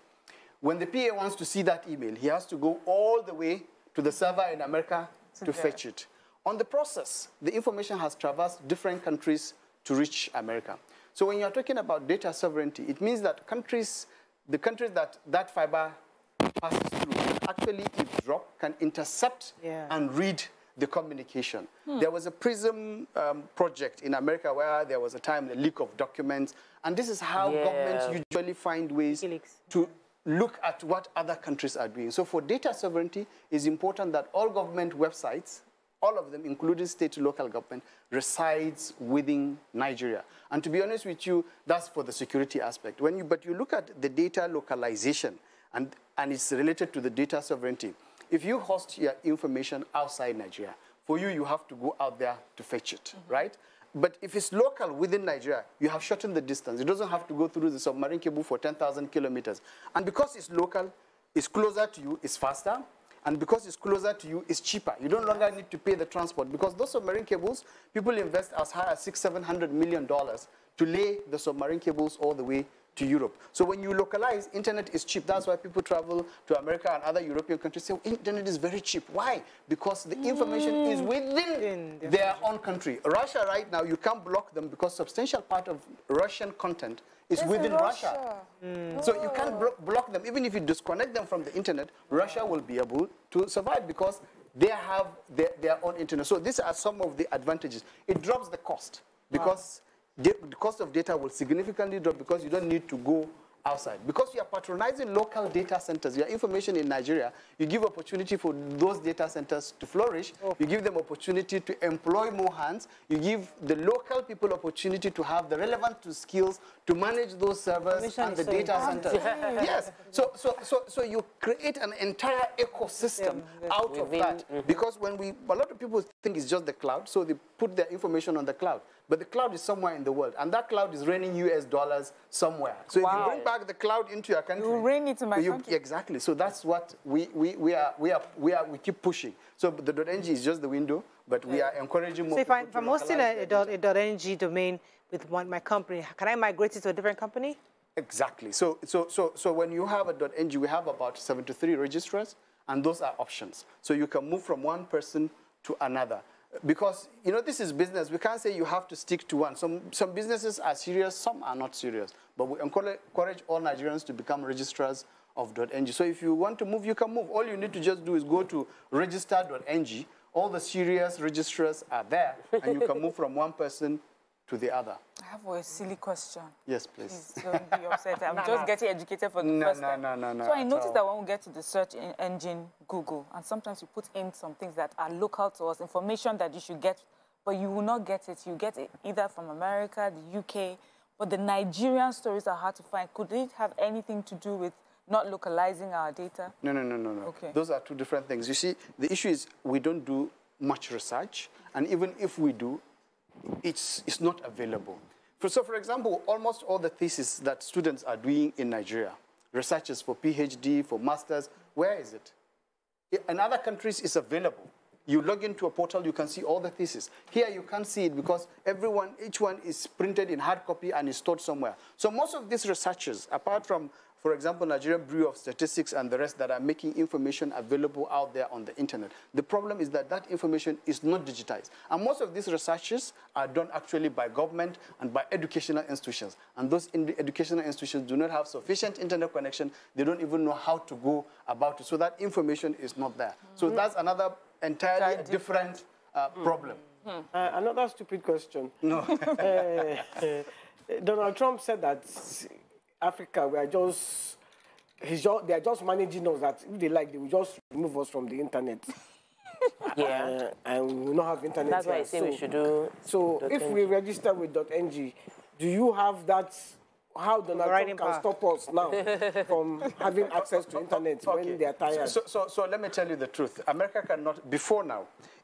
When the PA wants to see that email, he has to go all the way to the server in America to fetch it. On the process, the information has traversed different countries to reach America. So when you're talking about data sovereignty, it means that countries, the countries that that fiber passes through, actually eavesdrop, can intercept Yeah. and read the communication. Hmm. There was a PRISM um, project in America where there was a time the leak of documents, and this is how Yeah. governments usually find ways to look at what other countries are doing. So for data sovereignty, it's important that all government websites, all of them, including state to local government, resides within Nigeria. And to be honest with you, that's for the security aspect. When you, but you look at the data localization, and, and it's related to the data sovereignty. If you host your information outside Nigeria, for you, you have to go out there to fetch it, mm-hmm. right? But if it's local within Nigeria, you have shortened the distance. It doesn't have to go through the submarine cable for 10,000 kilometers. And because it's local, it's closer to you, it's faster. And because it's closer to you, it's cheaper. You don't longer need to pay the transport. Because those submarine cables, people invest as high as six, seven hundred million dollars to lay the submarine cables all the way to Europe. So when you localize, internet is cheap. That's why people travel to America and other European countries say, oh, internet is very cheap. Why? Because the information is within their own country. Russia right now, you can't block them because substantial part of Russian content is It's within Russia. Russia. So you can't blo- block them. Even if you disconnect them from the internet, Russia will be able to survive because they have their, their own internet. So these are some of the advantages. It drops the cost because the, the cost of data will significantly drop because you don't need to go outside. Because you are patronizing local data centers, your information in Nigeria, you give opportunity for those data centers to flourish. You give them opportunity to employ more hands. You give the local people opportunity to have the relevant skills to manage those servers Information and the data centers. *laughs* Yes. So, so, so, so you create an entire ecosystem out of that. Because when we, a lot of people think it's just the cloud, so they put their information on the cloud. But the cloud is somewhere in the world, and that cloud is raining US dollars somewhere. So if you bring back the cloud into your country, You rain it in my you- country. Exactly. So that's what we, we, we are we are we are we keep pushing. So the .ng is just the window, but we are encouraging more. So if, I, I'm hosting a, their a, dot- a .ng domain with one, my company, can I migrate it to a different company? Exactly. So, so, so, so when you have a .ng, we have about 73 registrars, and those are options. So you can move from one person to another. Because, you know, this is business. We can't say you have to stick to one. Some, some businesses are serious, some are not serious. But we encourage all Nigerians to become registrars of .ng. So if you want to move, you can move. All you need to just do is go to register.ng. All the serious registrars are there, and you can move from one person to the other. I have a silly question. Yes, please. Please don't be upset. *laughs* I'm No, just no. getting educated for the No, first no, time. no, no, no, So I noticed all. that when we get to the search engine Google, and sometimes you put in some things that are local to us, information that you should get, but you will not get it. You get it either from America, the UK, but the Nigerian stories are hard to find. Could it have anything to do with not localizing our data? No, no, no, no, no. Okay. Those are two different things. You see, the issue is we don't do much research, and even if we do, it's, it's not available. For, so, for example, almost all the theses that students are doing in Nigeria, researchers for PhD, for masters, where is it? In other countries, it's available. You log into a portal, you can see all the theses. Here, you can't see it because everyone, each one is printed in hard copy and is stored somewhere. So most of these researchers, apart from for example, Nigerian Bureau of Statistics and the rest that are making information available out there on the internet. The problem is that that information is not digitized. And most of these researches are done actually by government and by educational institutions. And those in educational institutions do not have sufficient internet connection. They don't even know how to go about it. So that information is not there. So Mhm. that's another entirely different uh, problem. Uh, another stupid question. No. Uh, *laughs* Donald Trump said that Africa, we are just, he's just, they are just managing us. That if they like, they will just remove us from the internet. *laughs* Yeah. Uh, and we will not have internet. That's why I here. say we So- should do So if we register with .ng, do you have that? How Donald Overriding Trump can power. stop us now *laughs* from having access to internet when they are tired? So, so, so let me tell you the truth. America cannot, before now,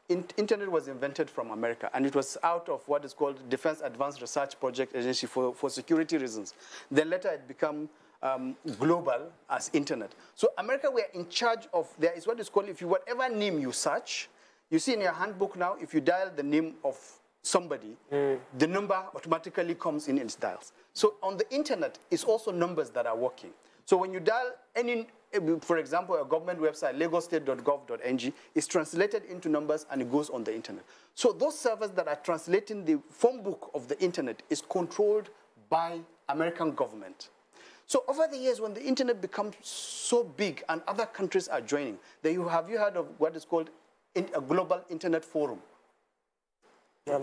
in, internet was invented from America, and it was out of what is called Defense Advanced Research Project Agency for, for security reasons. Then later it became um, global as internet. So America were in charge of, there is what is called, if you, whatever name you search, you see in your handbook now, if you dial the name of somebody, the number automatically comes in its dials. So on the internet, it's also numbers that are working. So when you dial any, Eh, for example, a government website, lagostate.gov.ng, is translated into numbers and it goes on the internet. So those servers that are translating the phone book of the internet is controlled by American government. So over the years, when the internet becomes so big and other countries are joining, then you have you heard of what is called a global internet forum?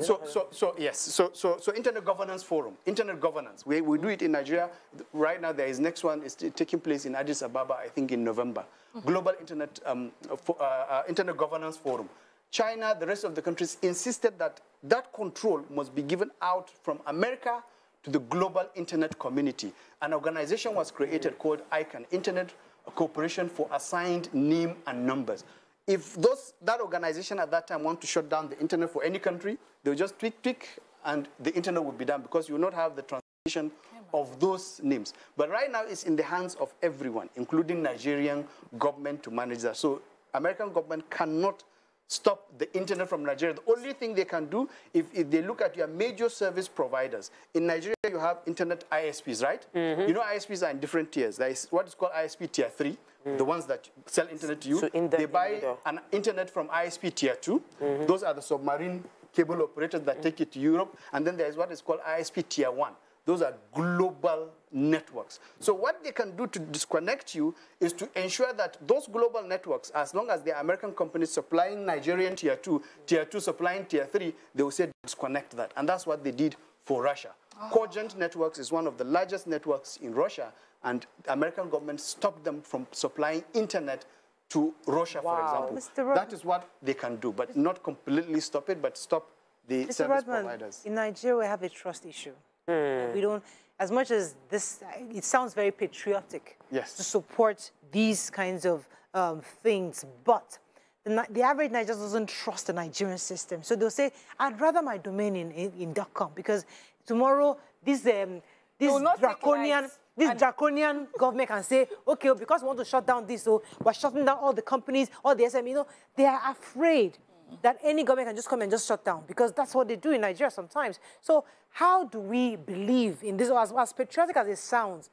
So, so, so yes, so, so, so Internet Governance Forum, Internet Governance. We, we do it in Nigeria. Right now, there is next one is taking place in Addis Ababa, I think in November. Global Internet, um, fo- uh, uh, Internet Governance Forum. China, the rest of the countries insisted that that control must be given out from America to the global internet community. An organization was created called ICANN, Internet Corporation for Assigned Name and Numbers. If those, that organization at that time want to shut down the internet for any country, they'll just tweak, tweak, and the internet will be done because you will not have the translation of those names. But right now, it's in the hands of everyone, including Nigerian government to manage that. So American government cannot stop the internet from Nigeria. The only thing they can do, if, if they look at your major service providers, in Nigeria you have internet ISPs, right? Mm-hmm. You know ISPs are in different tiers. There is what is called ISP tier 3, the ones that sell internet to you. So in the- they in buy the- an internet from ISP tier 2. Mm-hmm. Those are the submarine cable operators that take it to Europe. And then there's what is called ISP tier 1. Those are global networks. So what they can do to disconnect you is to ensure that those global networks, as long as the American companies supplying Nigerian tier 2, tier 2 supplying tier 3, they will say disconnect that. And that's what they did for Russia. Cogent Networks is one of the largest networks in Russia, and the American government stopped them from supplying internet to Russia, Wow. for example. Rod- That is what they can do, but not completely stop it, but stop the Mr. service Rudman, providers. in Nigeria, we have a trust issue. Hmm. We don't, as much as this, it sounds very patriotic Yes. to support these kinds of um, things, but the, the average Nigerian doesn't trust the Nigerian system. So they'll say, I'd rather my domain in, in, in .com because tomorrow this, um, this will draconian, lives this draconian *laughs* government can say, okay, because we want to shut down this, so we're shutting down all the companies, all the SME. You know, they are afraid that any government can just come and just shut down because that's what they do in Nigeria sometimes. So how do we believe in this? As, as patriotic as it sounds,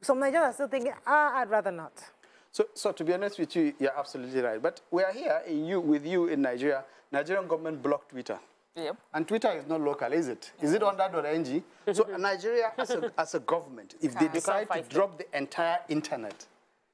some Nigerians are still thinking, ah, I'd rather not. So, so to be honest with you, you're absolutely right. But we are here in you, with you in Nigeria. Nigerian government blocked Twitter. Yep. And Twitter is not local, is it? Is it under .ng? so *laughs* Nigeria, as a, as a government, if they decide to drop the entire internet,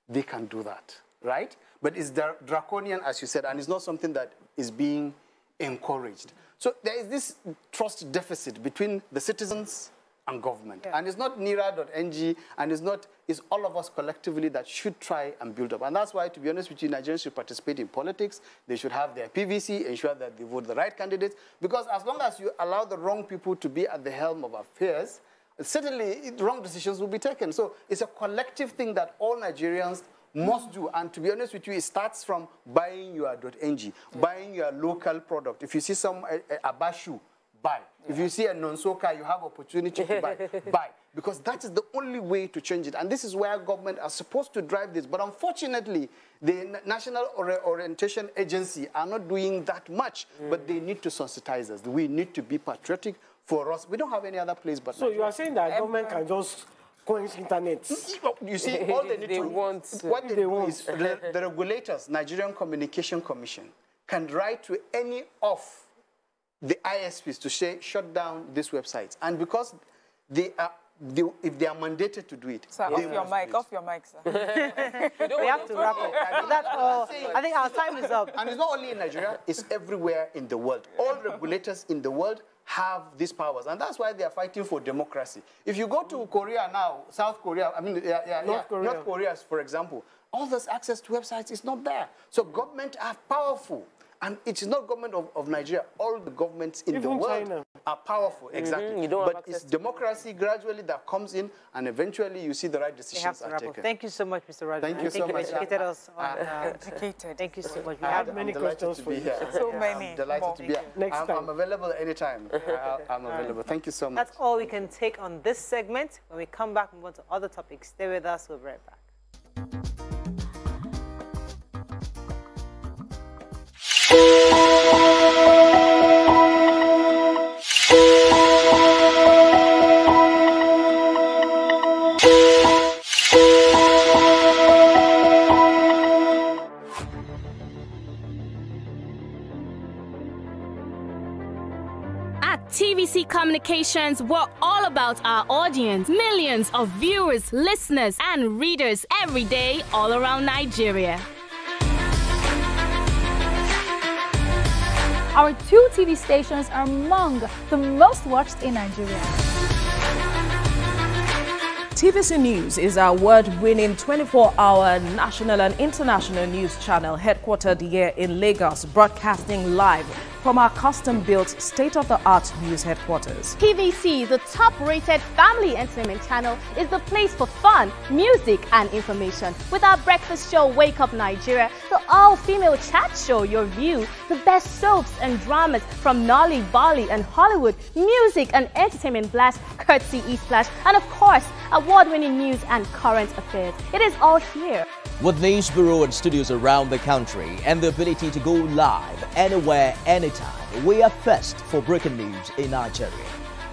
they can do that, right? But it's dra- draconian, as you said, and it's not something that is being encouraged. So there is this trust deficit between the citizens and government. And it's not NIRA.ng, and it's not, it's all of us collectively that should try and build up. And that's why, to be honest with you, Nigerians should participate in politics. They should have their PVC, ensure that they vote the right candidates. Because as long as you allow the wrong people to be at the helm of affairs, certainly wrong decisions will be taken. So it's a collective thing that all Nigerians must do. And to be honest with you, it starts from buying your .ng, buying your local product. If you see some a, a, a buy. If you see a non-soka, you have opportunity to buy. *laughs* buy. Because that is the only way to change it. And this is where government are supposed to drive this. But unfortunately, the National Ori- Orientation Agency are not doing that much. Mm. But they need to sensitize us. We need to be patriotic for us. We don't have any other place but So you are saying that government can just coins internet. Mm, mm, you see, all they *laughs* need They to want- what they, do is the, the regulators, Nigerian Communication Commission, can write to any of the ISPs to say shut down these websites, and because they are. They, if they are mandated to do it, Sir, they off your must mic, off your mic, sir. *laughs* we have to wrap up. That's oh, all. I think our time is up. And it's not only in Nigeria, it's everywhere in the world. All regulators in the world have these powers, and that's why they are fighting for democracy. If you go to Korea now, South Korea, I mean, yeah, yeah, North yeah, Korea. North Korea, for example, all this access to websites is not there. So government are powerful. And it is not government of, of Nigeria. All the governments in the world China. are powerful. Exactly. Mm-hmm. you but it's democracy gradually that comes in, and eventually you see the right We decisions are wrap up. taken. Thank you so much, Mr. Rajan. Thank you think so much. educated us on. Uh, Uh, Educated. thank you so much. We I have have many questions for you. here. So I'm many delighted to be here. Next I'm, time. I'm available anytime. *laughs* I, I'm available. Thank you so much. That's all we can take on this segment. When we come back, we move on to other topics. Stay with us. We'll be right back. Communications, we're all about our audience. Millions of viewers, listeners, and readers every day all around Nigeria. Our two TV stations are among the most watched in Nigeria. TVC News is our award-winning 24-hour national and international news channel headquartered here in Lagos, broadcasting live from our custom-built state-of-the-art news headquarters. TVC, the top rated family entertainment channel, is the place for fun, music, and information. With our breakfast show, Wake Up Nigeria, the all female chat show, Your View, the best soaps and dramas from Nolly, Bolly, and Hollywood, music and entertainment blast, courtesy East Flash, and of course, award winning news and current affairs. It is all here. With news bureau and studios around the country and the ability to go live anywhere, anytime, we are first for breaking news in Nigeria.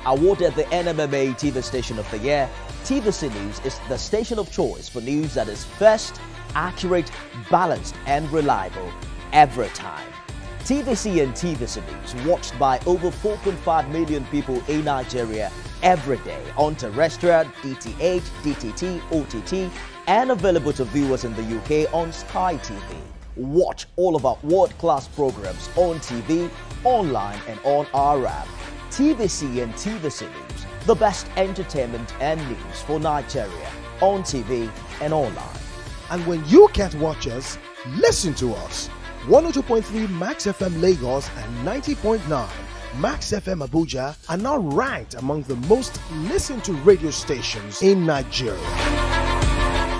Awarded the NMMA TV Station of the Year, TVC News is the station of choice for news that is first, accurate, balanced, and reliable every time. TVC and TVC News watched by over 4.5 million people in Nigeria every day on terrestrial, DTH, DTT, OTT, and available to viewers in the UK on Sky TV. Watch all of our world-class programs on TV, online, and on our app. TVC and TVC News, the best entertainment and news for Nigeria on TV and online. And when you can't watch us, listen to us. 102.3 Max FM Lagos and 90.9 Max FM Abuja are now ranked among the most listened to radio stations in Nigeria.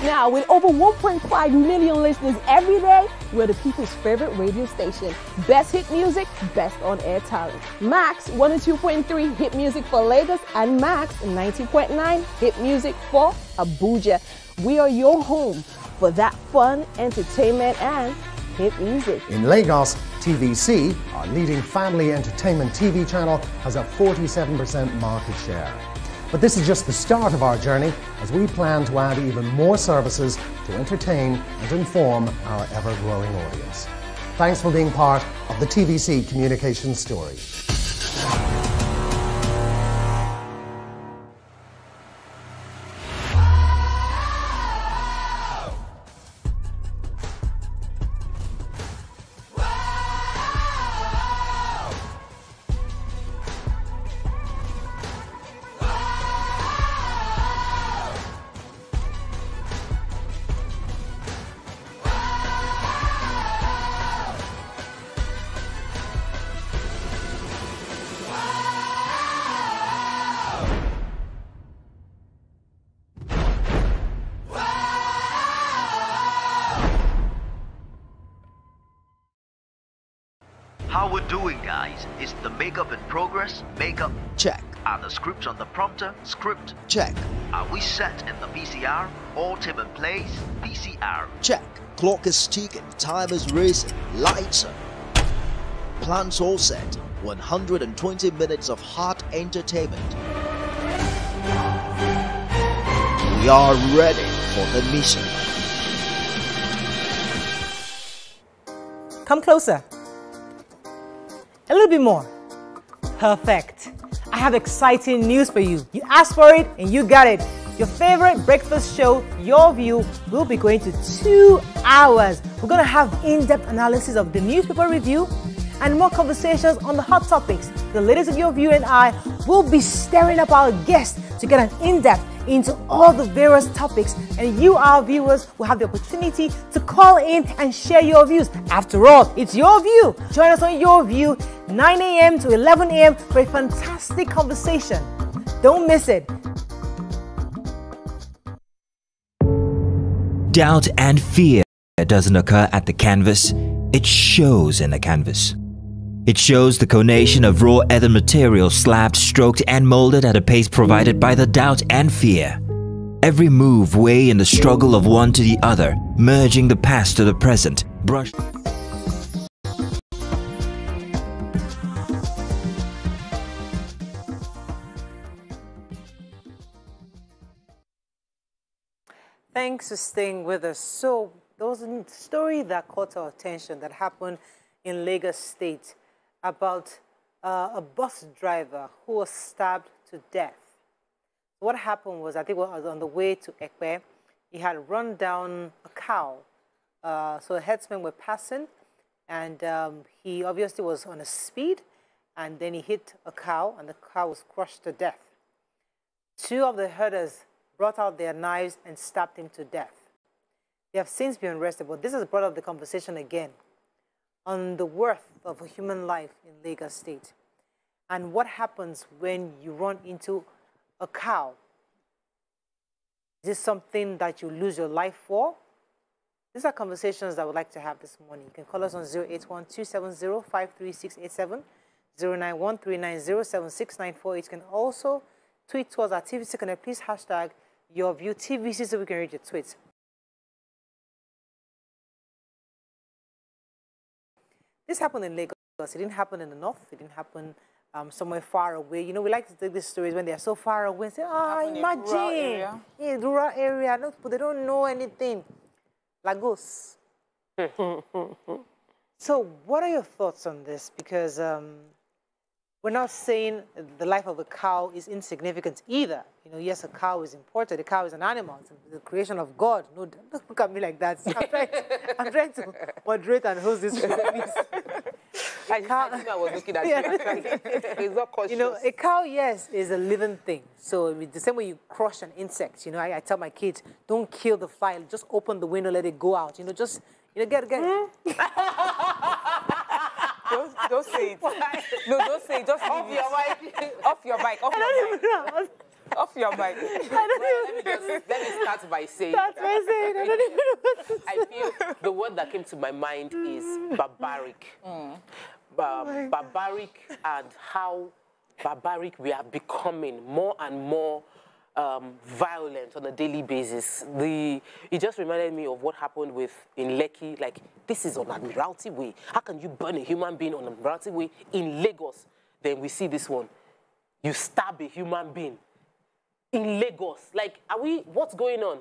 Now, with over 1.5 million listeners every day, we're the people's favorite radio station. Best hit music, best on air talent. Max 102.3 hit music for Lagos and Max 90.9 hit music for Abuja. We are your home for that fun, entertainment, and In Lagos, TVC, our leading family entertainment TV channel, has a 47% market share. But this is just the start of our journey as we plan to add even more services to entertain and inform our ever growing audience. Thanks for being part of the TVC communication story. Are the scripts on the prompter? Script check. Are we set in the PCR? All team in place? PCR check. Clock is ticking, time is racing, lights on. Plans all set. 120 minutes of hot entertainment. We are ready for the mission. Come closer. A little bit more. Perfect. I have exciting news for you. You asked for it and you got it. Your favorite breakfast show, Your View, will be going to two hours. We're going to have in depth analysis of the newspaper review and more conversations on the hot topics. The ladies of Your View and I will be stirring up our guests to get an in depth into all the various topics, and you, our viewers, will have the opportunity to call in and share your views. After all, it's your view. Join us on Your View, 9 a.m. to 11 a.m. for a fantastic conversation. Don't miss it. Doubt and fear doesn't occur at the canvas, it shows in the canvas. It shows the conation of raw earthen material slabbed, stroked, and molded at a pace provided by the doubt and fear. Every move way in the struggle of one to the other, merging the past to the present, brush. Thanks for staying with us. So, there was a story that caught our attention that happened in Lagos State about uh, a bus driver who was stabbed to death. What happened was, I think, was on the way to Epe. He had run down a cow. Uh, so headsmen were passing, and um, he obviously was on a speed, and then he hit a cow, and the cow was crushed to death. Two of the herders brought out their knives and stabbed him to death. They have since been arrested, but this has brought up the conversation again on the worth of a human life in Lagos State and what happens when you run into a cow. Is this something that you lose your life for? These are conversations that would like to have this morning. You can call us on 081 270 091 You can also tweet to us at TVC Connect. Please hashtag your view TVC so we can read your tweets. This happened in Lagos. It didn't happen in the north. It didn't happen um, somewhere far away. You know, we like to take these stories when they are so far away and say, ah, in imagine. rural area. Yeah, rural area. No, but they don't know anything. Lagos. *laughs* so, what are your thoughts on this? Because um, we're not saying the life of a cow is insignificant either. You know, yes, a cow is important. A cow is an animal. It's the creation of God. No, don't look at me like that. I'm trying, I'm trying to moderate and host this. show, please. *laughs* I, I I was looking at *laughs* Yeah. you. it's not conscious. *laughs* You know, a cow, yes, is a living thing. So the same way you crush an insect, you know, I, I tell my kids, don't kill the fly. Just open the window, let it go out. You know, just, you know, get, get. Hmm? Don't, don't say it. No, don't say it. Just *laughs* Off your it. mic. Off your bike. Off I your don't mic. even know. Off your mic. let, me just, let me start by saying That's what I'm saying. I don't even know what to I feel the word that came to my mind is barbaric. Mm. Oh ba- oh barbaric and how barbaric we are becoming more and more um, violent on a daily basis. The, it just reminded me of what happened with in Lekki. Like, this is on Admiralty Way. How can you burn a human being on Admiralty Way in Lagos? Then we see this one. You stab a human being in Lagos. Like, are we, what's going on?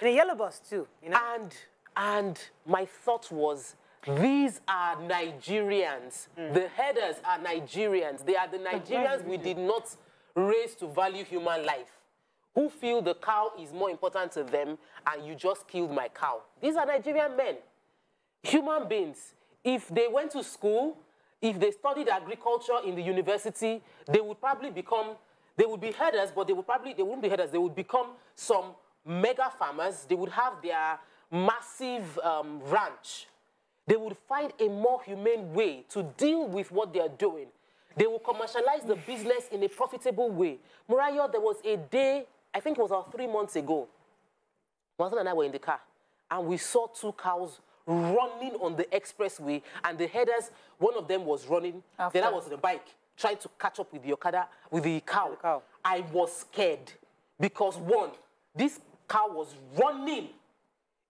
In a yellow bus too, you know. And and my thought was, these are Nigerians. The headers are Nigerians. They are the Nigerians *laughs* we did not raise to value human life. Who feel the cow is more important to them and you just killed my cow. These are Nigerian men. Human beings. If they went to school, if they studied agriculture in the university, they would probably become, they would be headers, but they would probably, they wouldn't be headers, they would become some mega farmers. They would have their massive um, ranch. They would find a more humane way to deal with what they are doing. They will commercialize the business in a profitable way. Morayo, there was a day, I think it was about three months ago, my husband and I were in the car, and we saw two cows running on the expressway, and the headers, one of them was running, the other was on the bike, trying to catch up with the Okada, with the cow. I was scared because one, this cow was running.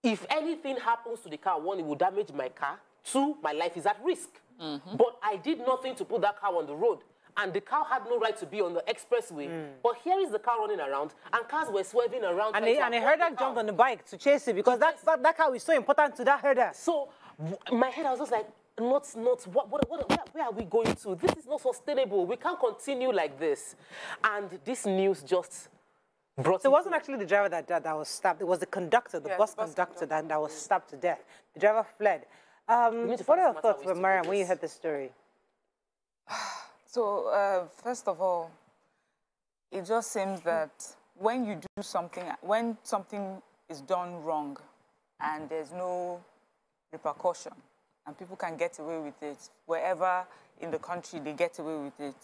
If anything happens to the car, one, it will damage my car. Two, my life is at risk. Mm-hmm. But I did nothing to put that cow on the road. And the car had no right to be on the expressway. But here is the car running around, and cars were swerving around. And, trying the, to and the avoid herder jumped on the bike to chase it because that, that, that car is so important to that herder. So my head, I was just like, not, not, what, what, what, where, where are we going to? This is not sustainable. We can't continue like this. And this news just brought So it wasn't actually the driver that, that, that was stabbed. It was the conductor, the bus, conductor, that, that was stabbed to death. The driver fled. Um, what are your thoughts, ways to Mariam, when you heard this story? *sighs* *sighs* So, uh, first of all, it just seems that when you do something, when something is done wrong and there's no repercussion and people can get away with it, wherever in the country they get away with it,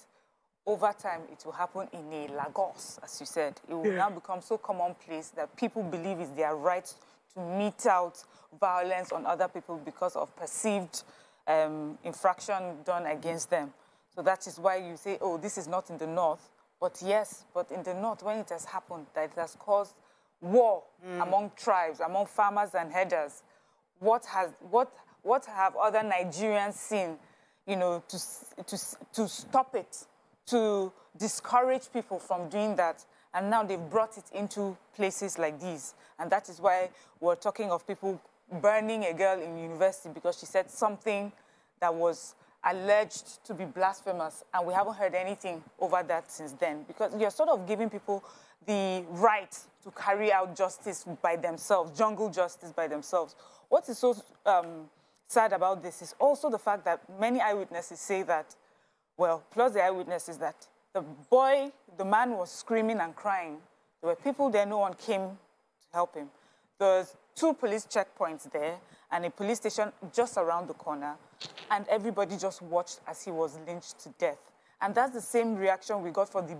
over time it will happen in a Lagos, as you said. It will Yeah. now become so commonplace that people believe it's their right to mete out violence on other people because of perceived um, infraction done against them. So that is why you say, oh, this is not in the north. But yes, but in the north, when it has happened, that it has caused war mm. among tribes, among farmers and herders, what has what what have other Nigerians seen, you know, to to to stop it, to discourage people from doing that, and now they've brought it into places like these, and that is why we're talking of people burning a girl in university because she said something that was alleged to be blasphemous, and we haven't heard anything over that since then. Because you're sort of giving people the right to carry out justice by themselves, jungle justice by themselves. What is so um, sad about this is also the fact that many eyewitnesses say that, well, plus the eyewitnesses that the boy, the man was screaming and crying. There were people there, no one came to help him. There's two police checkpoints there and a police station just around the corner, and everybody just watched as he was lynched to death. And that's the same reaction we got for the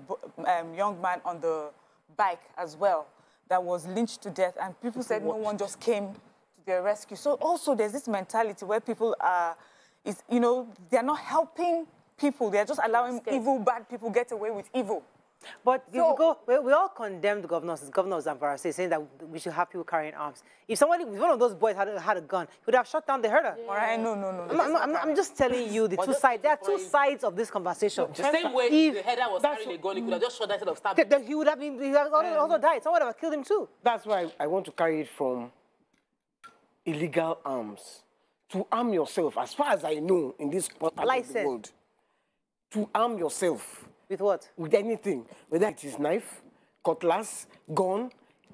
um, young man on the bike as well that was lynched to death, and people said no one just came to their rescue. So also there's this mentality where people are, is, you know, they're not helping people. They're just allowing evil, bad people get away with evil. But we, we go, we, we all condemned governors, Governor of Zamfara State, saying that we should have people carrying arms. If somebody, if one of those boys had, had a gun, he would have shot down the herder. Alright, no, no, no. I'm, I'm, I'm, I'm just telling you the But two sides. There are two sides of this conversation. The same way If the header was that's carrying a gun, he could have just shot that instead of stabbing. Then he would have been, he would have also, also um, died. Someone would have killed him too. That's why I want to carry it from illegal arms to arm yourself. As far as I know, in this part of the world, to arm yourself with what? With anything, whether it is knife, cutlass, gun,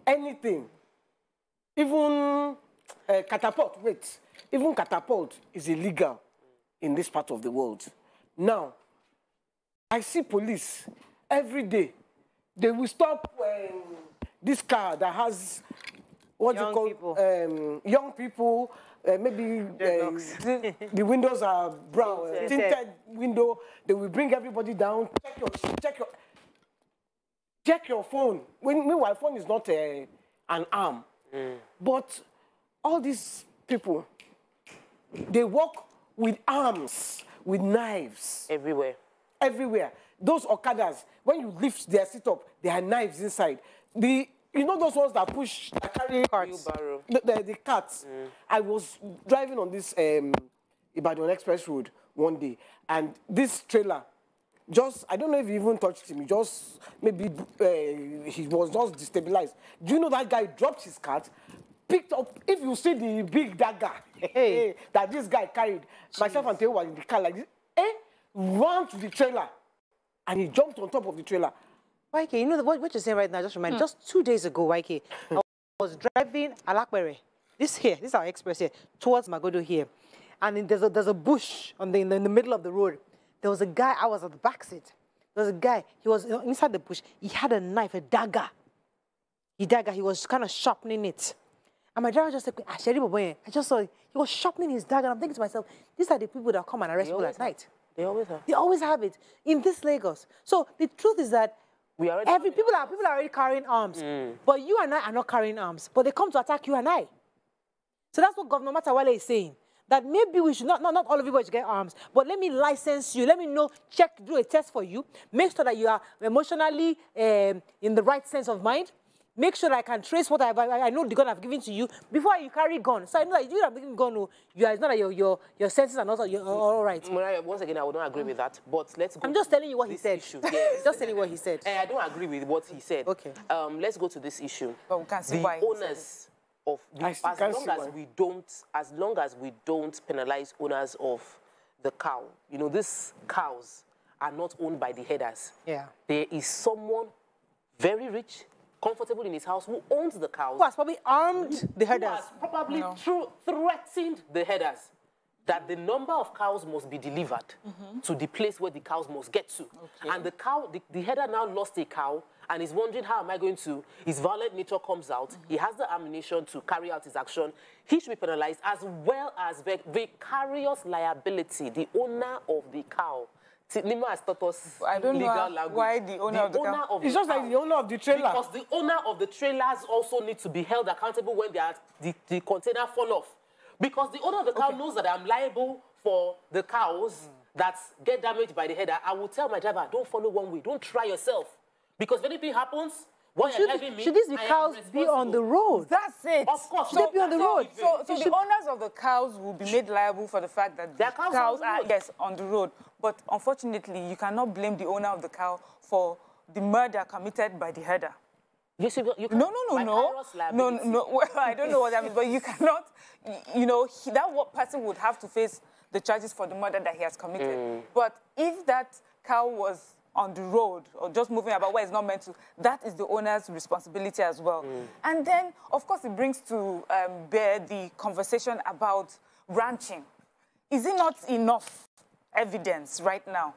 anything. Even uh, catapult. Wait, even catapult is illegal in this part of the world. Now, I see police every day. They will stop um, this car that has what Young you call people. Um, young people. Uh, maybe uh, the, the windows are brown, Tinted. tinted window. They will bring everybody down. Check your, check your, check your phone. When, meanwhile, phone is not a, an arm. But all these people, they walk with arms, with knives. Everywhere. Everywhere. Those Okadas, when you lift their seat up, there are knives inside. The you know those ones that push, that carry carts, the, the, the carts. I was driving on this um, Ibadan Express Road one day, and this trailer, just I don't know if he even touched him. He just maybe uh, he was just destabilized. Do you know that guy dropped his cart, picked up? If you see the big dagger *laughs* that this guy carried, myself and Theo were in the car like this. Eh, ran to the trailer, and he jumped on top of the trailer. YK, you know what, what you're saying right now just remind just two days ago, YK, I was driving Alapere, this here, this is our express here, towards Magodo here. And there's a, there's a bush on the, in, the, in the middle of the road. There was a guy, I was at the back seat. There was a guy, he was inside the bush. He had a knife, a dagger. He dagger, he was kind of sharpening it. And my driver just said, "Ah, Sheri Boboye." I just saw he was sharpening his dagger. I'm thinking to myself, these are the people that come and arrest people at night. They always have. They always have it in this Lagos. So the truth is that we already every people are people are already carrying arms, but you and I are not carrying arms. But they come to attack you and I. So that's what Governor Matawalle is saying. That maybe we should not, not, not all of you guys get arms, but let me license you. Let me know, check, do a test for you. Make sure that you are emotionally um, in the right sense of mind. Make sure that I can trace what I've, I, I know the gun I've given to you before you carry gun. So I know that you have given gun, oh, you are, it's not that your, your, your senses are not you're all right. Mariah, once again, I would not agree with that, but let's go. I'm just telling you what he said. Issue. *laughs* Yes. just telling you what he said. Eh, I don't agree with what he said. Okay. Um, let's go to this issue. But we can't see the why he said owners of the, as long as why. we don't as long as we don't penalize owners of the cow. You know, these cows are not owned by the headers. Yeah. There is someone very rich, comfortable in his house who owns the cows. Who has probably armed the Who headers. has probably thro- threatened the headers that the number of cows must be delivered mm-hmm. to the place where the cows must get to. And the cow, the, the header now lost a cow and is wondering how am I going to, his violent nature comes out. Mm-hmm. He has the ammunition to carry out his action. He should be penalized as well as vic- vicarious liability, the owner of the cow. T- Nima has taught us I don't know legal how- language. why the owner of the cow- of It's the just like the owner of the trailer. Because the owner of the trailers also need to be held accountable when they are, the, the container fall off. Because the owner of the cow knows that I'm liable for the cows that get damaged by the header. I will tell my driver, don't follow one way. Don't try yourself. Because if anything happens, while Should, driving me, should these I cows be on the road? That's it. Of course. Should they be on the road? So, so They the owners of the cows will be made liable for the fact that the cows cows, on the are yes on the road. But unfortunately, you cannot blame the owner of the cow for the murder committed by the herder. You see, you no, no, no, no, no, no. *laughs* Well, I don't know what that means, but you cannot. You know, he, that what person would have to face the charges for the murder that he has committed. Mm. But if that cow was on the road or just moving about where it's not meant to, that is the owner's responsibility as well. Mm. And then, of course, it brings to um, bear the conversation about ranching. Is it not enough evidence right now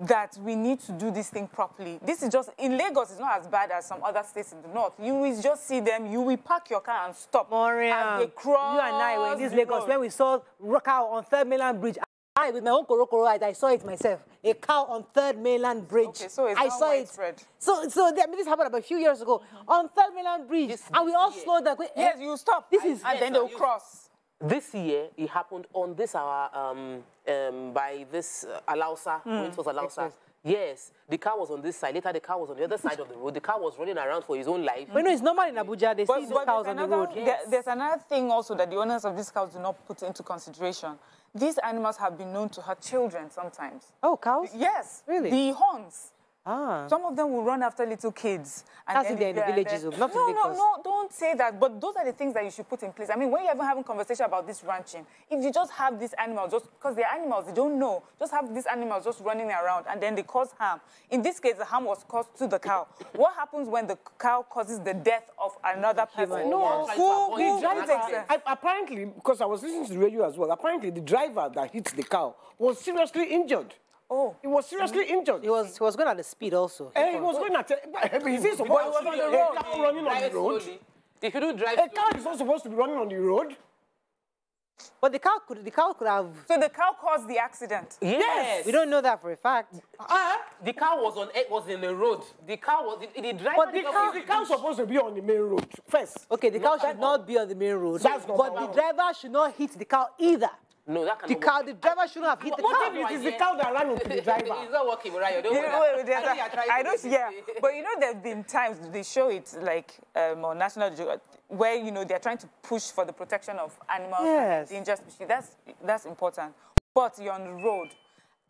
that we need to do this thing properly? This is just, in Lagos, it's not as bad as some other states in the north. You will just see them, you will park your car and stop. Mariam, they cross you and I were in this Lagos road. when we saw a cow on Third Mainland Bridge. I, with my own korokoro eyes, I saw it myself. A cow on Third Mainland Bridge. Okay, so it's I saw widespread. it. So, so I mean, this happened about a few years ago on Third Mainland Bridge, and we all slowed down. Yes, you stop. This is and then they'll cross. This year, it happened on this hour um, um, by this uh, Alausa, Hmm. it was Alausa. Yes, the car was on this side. Later, the car was on the other side of the road. The car was running around for his own life. But no, it's normal in Abuja. They But, see these but cows there's, on the another, road. there- there's another thing also that the owners of these cows do not put into consideration. These animals have been known to hurt children sometimes. Oh, cows? Yes. Really? The horns. Ah. Some of them will run after little kids. And That's if they're in the villages, then- not in no, no, Lagos. no, don't say that. But those are the things that you should put in place. I mean, when you're even having conversation about this ranching, if you just have these animals, just because they're animals, they don't know, just have these animals just running around and then they cause harm. In this case, the harm was caused to the cow. what happens when the cow causes the death of another person? No, who, who, who driver, takes it? I- apparently, because I was listening to the radio as well, apparently the driver that hits the cow was seriously injured. Oh. He was seriously injured. He was, he was going at the speed also. Eh, he was going at, but *laughs* is he supposed But he was to be the a road. cow running on the road? slowly. If you don't drive A cow is not supposed to be running on the road. But the cow could, the cow could have. So the cow caused the accident? Yes. We don't know that for a fact. The car was on it was in the road. The car was the, the driver. But the did not cow, see the cow supposed to be on the main road first. Okay, the cow should not be on the main road. That's but the driver should not hit the cow either. No, that The cannot cow, work. the driver shouldn't have hit the What cow. if it is the car that ran into the driver? *laughs* it's not working, Mariah. Don't You know, wait, wait, I there's know you're a- trying I don't, make this yeah, but you know, there've been times they show it like um, on National Geographic where you know they're trying to push for the protection of animals Yes. and endangered species. That's that's important. But you're on the road,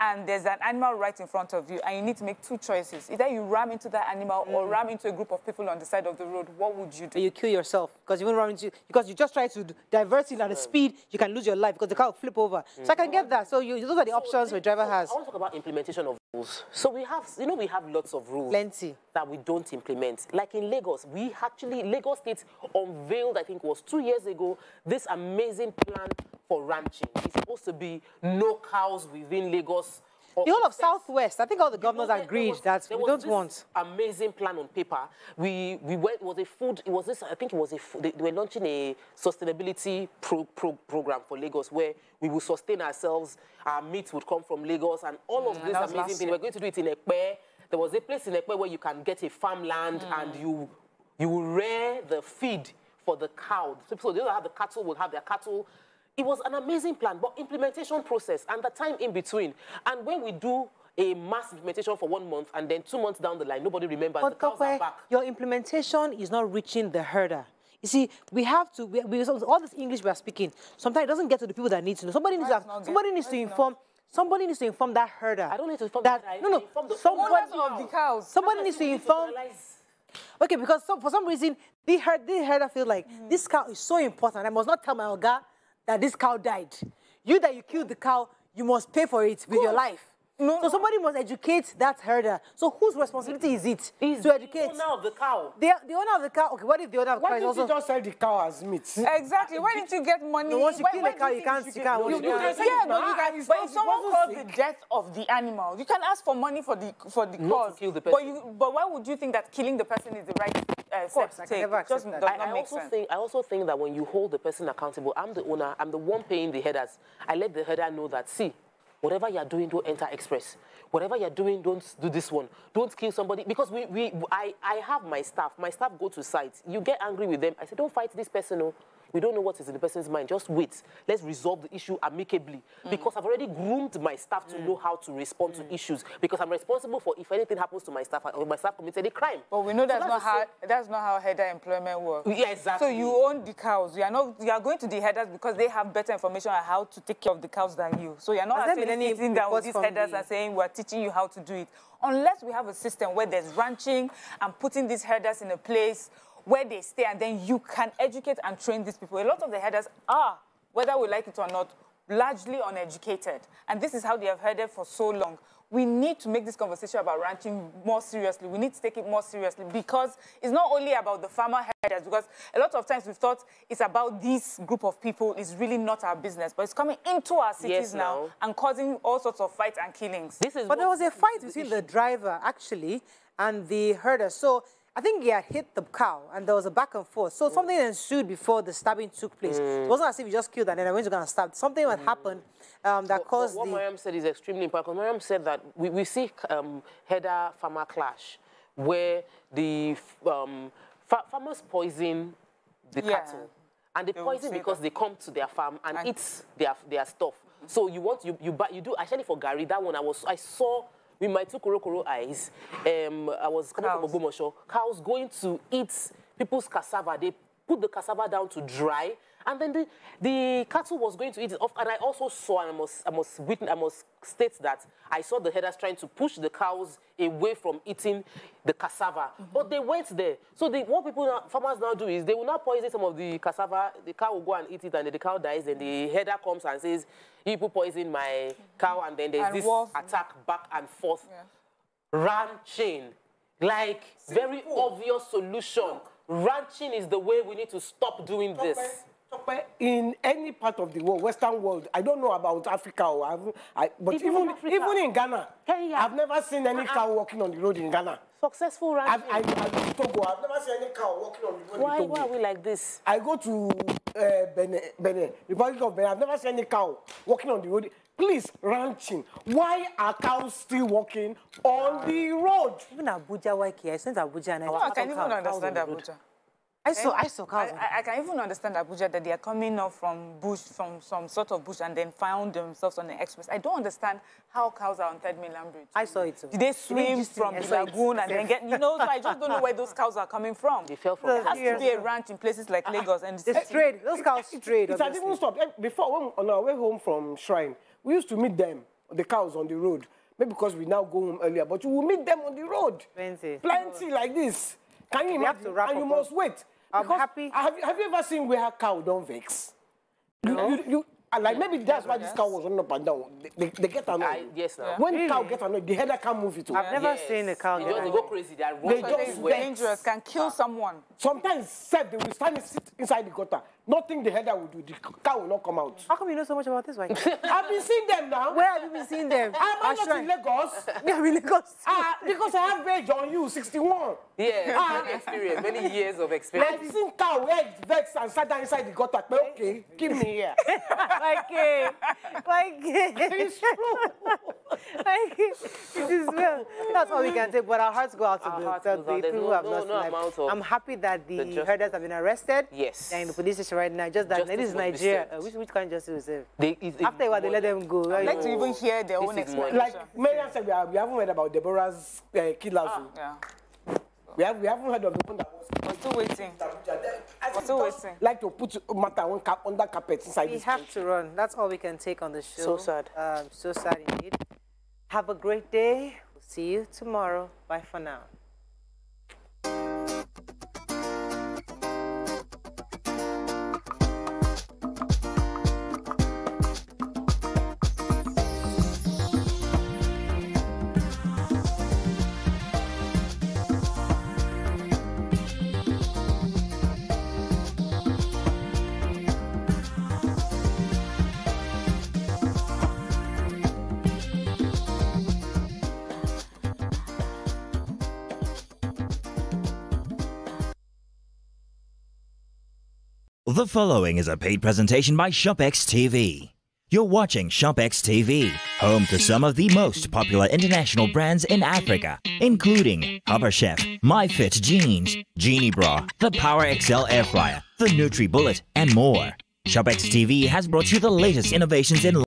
and there's an animal right in front of you, and you need to make two choices: either you ram into that animal or mm. ram into a group of people on the side of the road. What would you do? You kill yourself because you won't run into because you just try to divert it at a speed you can lose your life because the car will flip over. So I can get mm. that. So you, those are the options eh, the driver has. I want to talk about implementation of rules. So we have, you know, we have lots of rules. Plenty. That we don't implement. Like in Lagos, we actually, Lagos State unveiled, I think it was two years ago, this amazing plan for ranching. It's supposed to be no cows within Lagos. The whole of Southwest, I think all the governors agreed that There we was don't want. amazing plan on paper. We we went. Was a food. It was this. I think it was a. food- They, they were launching a sustainability pro, pro, program for Lagos where we will sustain ourselves. Our meat would come from Lagos and all of Mm, this amazing thing. We're going to do it in Epe. There was a place in Epe where you can get a farmland Mm. and you you will rear the feed for the cow. So that have the cattle will have their cattle. It was an amazing plan, but implementation process and the time in between. And when we do a mass implementation for one month, and then two months down the line, nobody remembers the But cows are back. your implementation is not reaching the herder. You see, we have to, we, we, all this English we are speaking, sometimes it doesn't get to the people that need to know. Somebody needs to, have, somebody needs to inform, somebody needs to inform that herder. I don't need to inform that. the herder, I no, no, the somebody, of the cows. Somebody needs to inform. Okay, because some, for some reason, the, her, the herder feels like this cow is so important. I must not tell my Oga that this cow died. You that you killed the cow, you must pay for it with your life. So somebody must educate that herder. So whose responsibility is it to educate? The owner of the cow. The, the owner of the cow. Okay, what if the owner of the Why cow is didn't you just sell the cow as meat? Exactly. Why didn't you get money? No, once you Why- kill why a cow, do you can't- should you get- can't- You, you you can't- can, yeah, but you can. But not- if someone it calls the death of the animal, you can ask for money for the for the Not to kill the But person. you, but why would you think that killing the person is the right uh, step to I can take? never just accept does that. not I, I also sense. think I also think that when you hold the person accountable, I'm the owner, I'm the one paying the headers. I let the herder know that see, whatever you're doing, don't enter express. Whatever you're doing, don't do this one. Don't kill somebody. Because we, we I, I have my staff. My staff go to sites. You get angry with them. I say, don't fight this person. Oh. We don't know what is in the person's mind. Just wait. Let's resolve the issue amicably. Mm. Because I've already groomed my staff to mm. know how to respond to mm. issues. Because I'm responsible for if anything happens to my staff or my staff committed a crime. But we know So that's, that's not how same- that's not how header employment works. Yeah, exactly. So you own the cows. You are not you are going to the headers because they have better information on how to take care of the cows than you. So you're not Has there been actually any sitting down with these headers the- and saying we're teaching you how to do it. Unless we have a system where there's ranching and putting these headers in a place where they stay and then you can educate and train these people. A lot of the headers are, whether we like it or not, largely uneducated. And this is how they have herded for so long. We need to make this conversation about ranching more seriously. We need to take it more seriously because it's not only about the farmer herders, because a lot of times we've thought it's about this group of people. It's really not our business, but it's coming into our cities Yes, now now. and causing all sorts of fights and killings. This is But there was a fight between the driver, actually, and the herder. So I think he had hit the cow, and there was a back and forth. So something ensued before the stabbing took place. It wasn't as if he just killed and then I went to go and stab. Something had happened um, that But- but caused what the... Mariam said is extremely important. Mariam said that we, we see um, header farmer clash where the um, fa- farmers poison the Yeah. cattle. And they, They poison say because they come to their farm and, eat their, their stuff. So you want, you, you, buy, you do, actually for Gary, that one I was, I saw with my two korokoro eyes, um, I was coming Cows. from Ogbomoso, cows going to eat people's cassava. They put the cassava down to dry, and then the, the cattle was going to eat it off. And I also saw, and I must, I must witness, I must state that I saw the headers trying to push the cows away from eating the cassava, but they went there. So the, what people, now, farmers now do is they will now poison some of the cassava. The cow will go and eat it, and then the cow dies. Then the header comes and says, "You people poison my cow," and then there's And this wolf. attack back and forth ranching. Like, very obvious solution. Ranching is the way we need to stop doing this. Tope, In any part of the world, Western world, I don't know about Africa, or I've, I, but Even even, Africa. even in Ghana, Kenya. I've never seen any Uh-uh. cow walking on the road in Ghana. Successful I've, ranching. I, I go to Togo, I've never seen any cow walking on the road why, in Togo. why are we like this? I go to uh, Benin, Benin, Republic of Benin. I've never seen any cow walking on the road. Please, ranching. Why are cows still walking on the road? Even Abuja, Waiki, I sent Abuja and I No, I can even understand. Abuja. I saw, I saw cows. on I, I can even understand Abuja that they are coming up from bush, from some sort of bush, and then found themselves on the express. I don't understand how cows are on Third Mainland Bridge. I saw it too. Did they swim from me, the lagoon and then get, you know, so I just don't know where those cows are coming from. They fell from There the has to be a ranch in places like Lagos. And They strayed. Those cows strayed. It has obviously. even stopped. Eh, Before, when, on our way home from Shrine, we used to meet them, the cows on the road. Maybe because we now go home earlier, but you will meet them on the road. Plenty. Plenty like this. Can you We have imagine? to wrap and you up. must wait. I'm Because happy. Have, you- have you ever seen where a cow don't vex? You, you, you, and like maybe that's why this cow was running up and down. They, they, they get annoyed. I- yes, now. When cow get annoyed, the header can't move it. I've never seen a cow They, get just, they go crazy. They are They just dangerous, can kill someone. Sometimes said they will stand and sit inside the gutter. Nothing the header will do. The cow will not come out. How come you know so much about this, Waiki? *laughs* I've been seeing them now. Where have you been seeing them? Am I At not in Lagos? *laughs* Yeah, really Lagos. *laughs* Ah, because I have age on you, 61. Yeah, Ah. many experience, many years of experience. I've seen cow where it vex and sat down inside the gutter. But okay, give me here. Waiki. Waiki. it's true. like, it is well. That's all we can say. But our hearts go out to Our the, the, the people who have no- lost no life. of I'm happy that the, the herders have been arrested. Yes. They're the police station right now. Just that Justice this is Nigeria. Uh, which, which kind of justice is it? They, it's, After a while, they let them go. I'd like to even hear their This own explanation. Like Mariam said, we, are, we haven't heard about Deborah's uh, killers. oh. yeah. We, have, we haven't heard of the one that was. We're still waiting. We're still waiting. like to put matter on cap, under carpet inside We this have to run. That's all we can take on the show. So sad. Um, so sad indeed. Have a great day. We'll see you tomorrow. Bye for now. Following is a paid presentation by ShopX TV. You're watching ShopX TV, home to some of the most popular international brands in Africa, including Hubber Chef, MyFit Jeans, Genie Bra, the Power XL Air Fryer, the NutriBullet, and more. ShopX TV has brought you the latest innovations in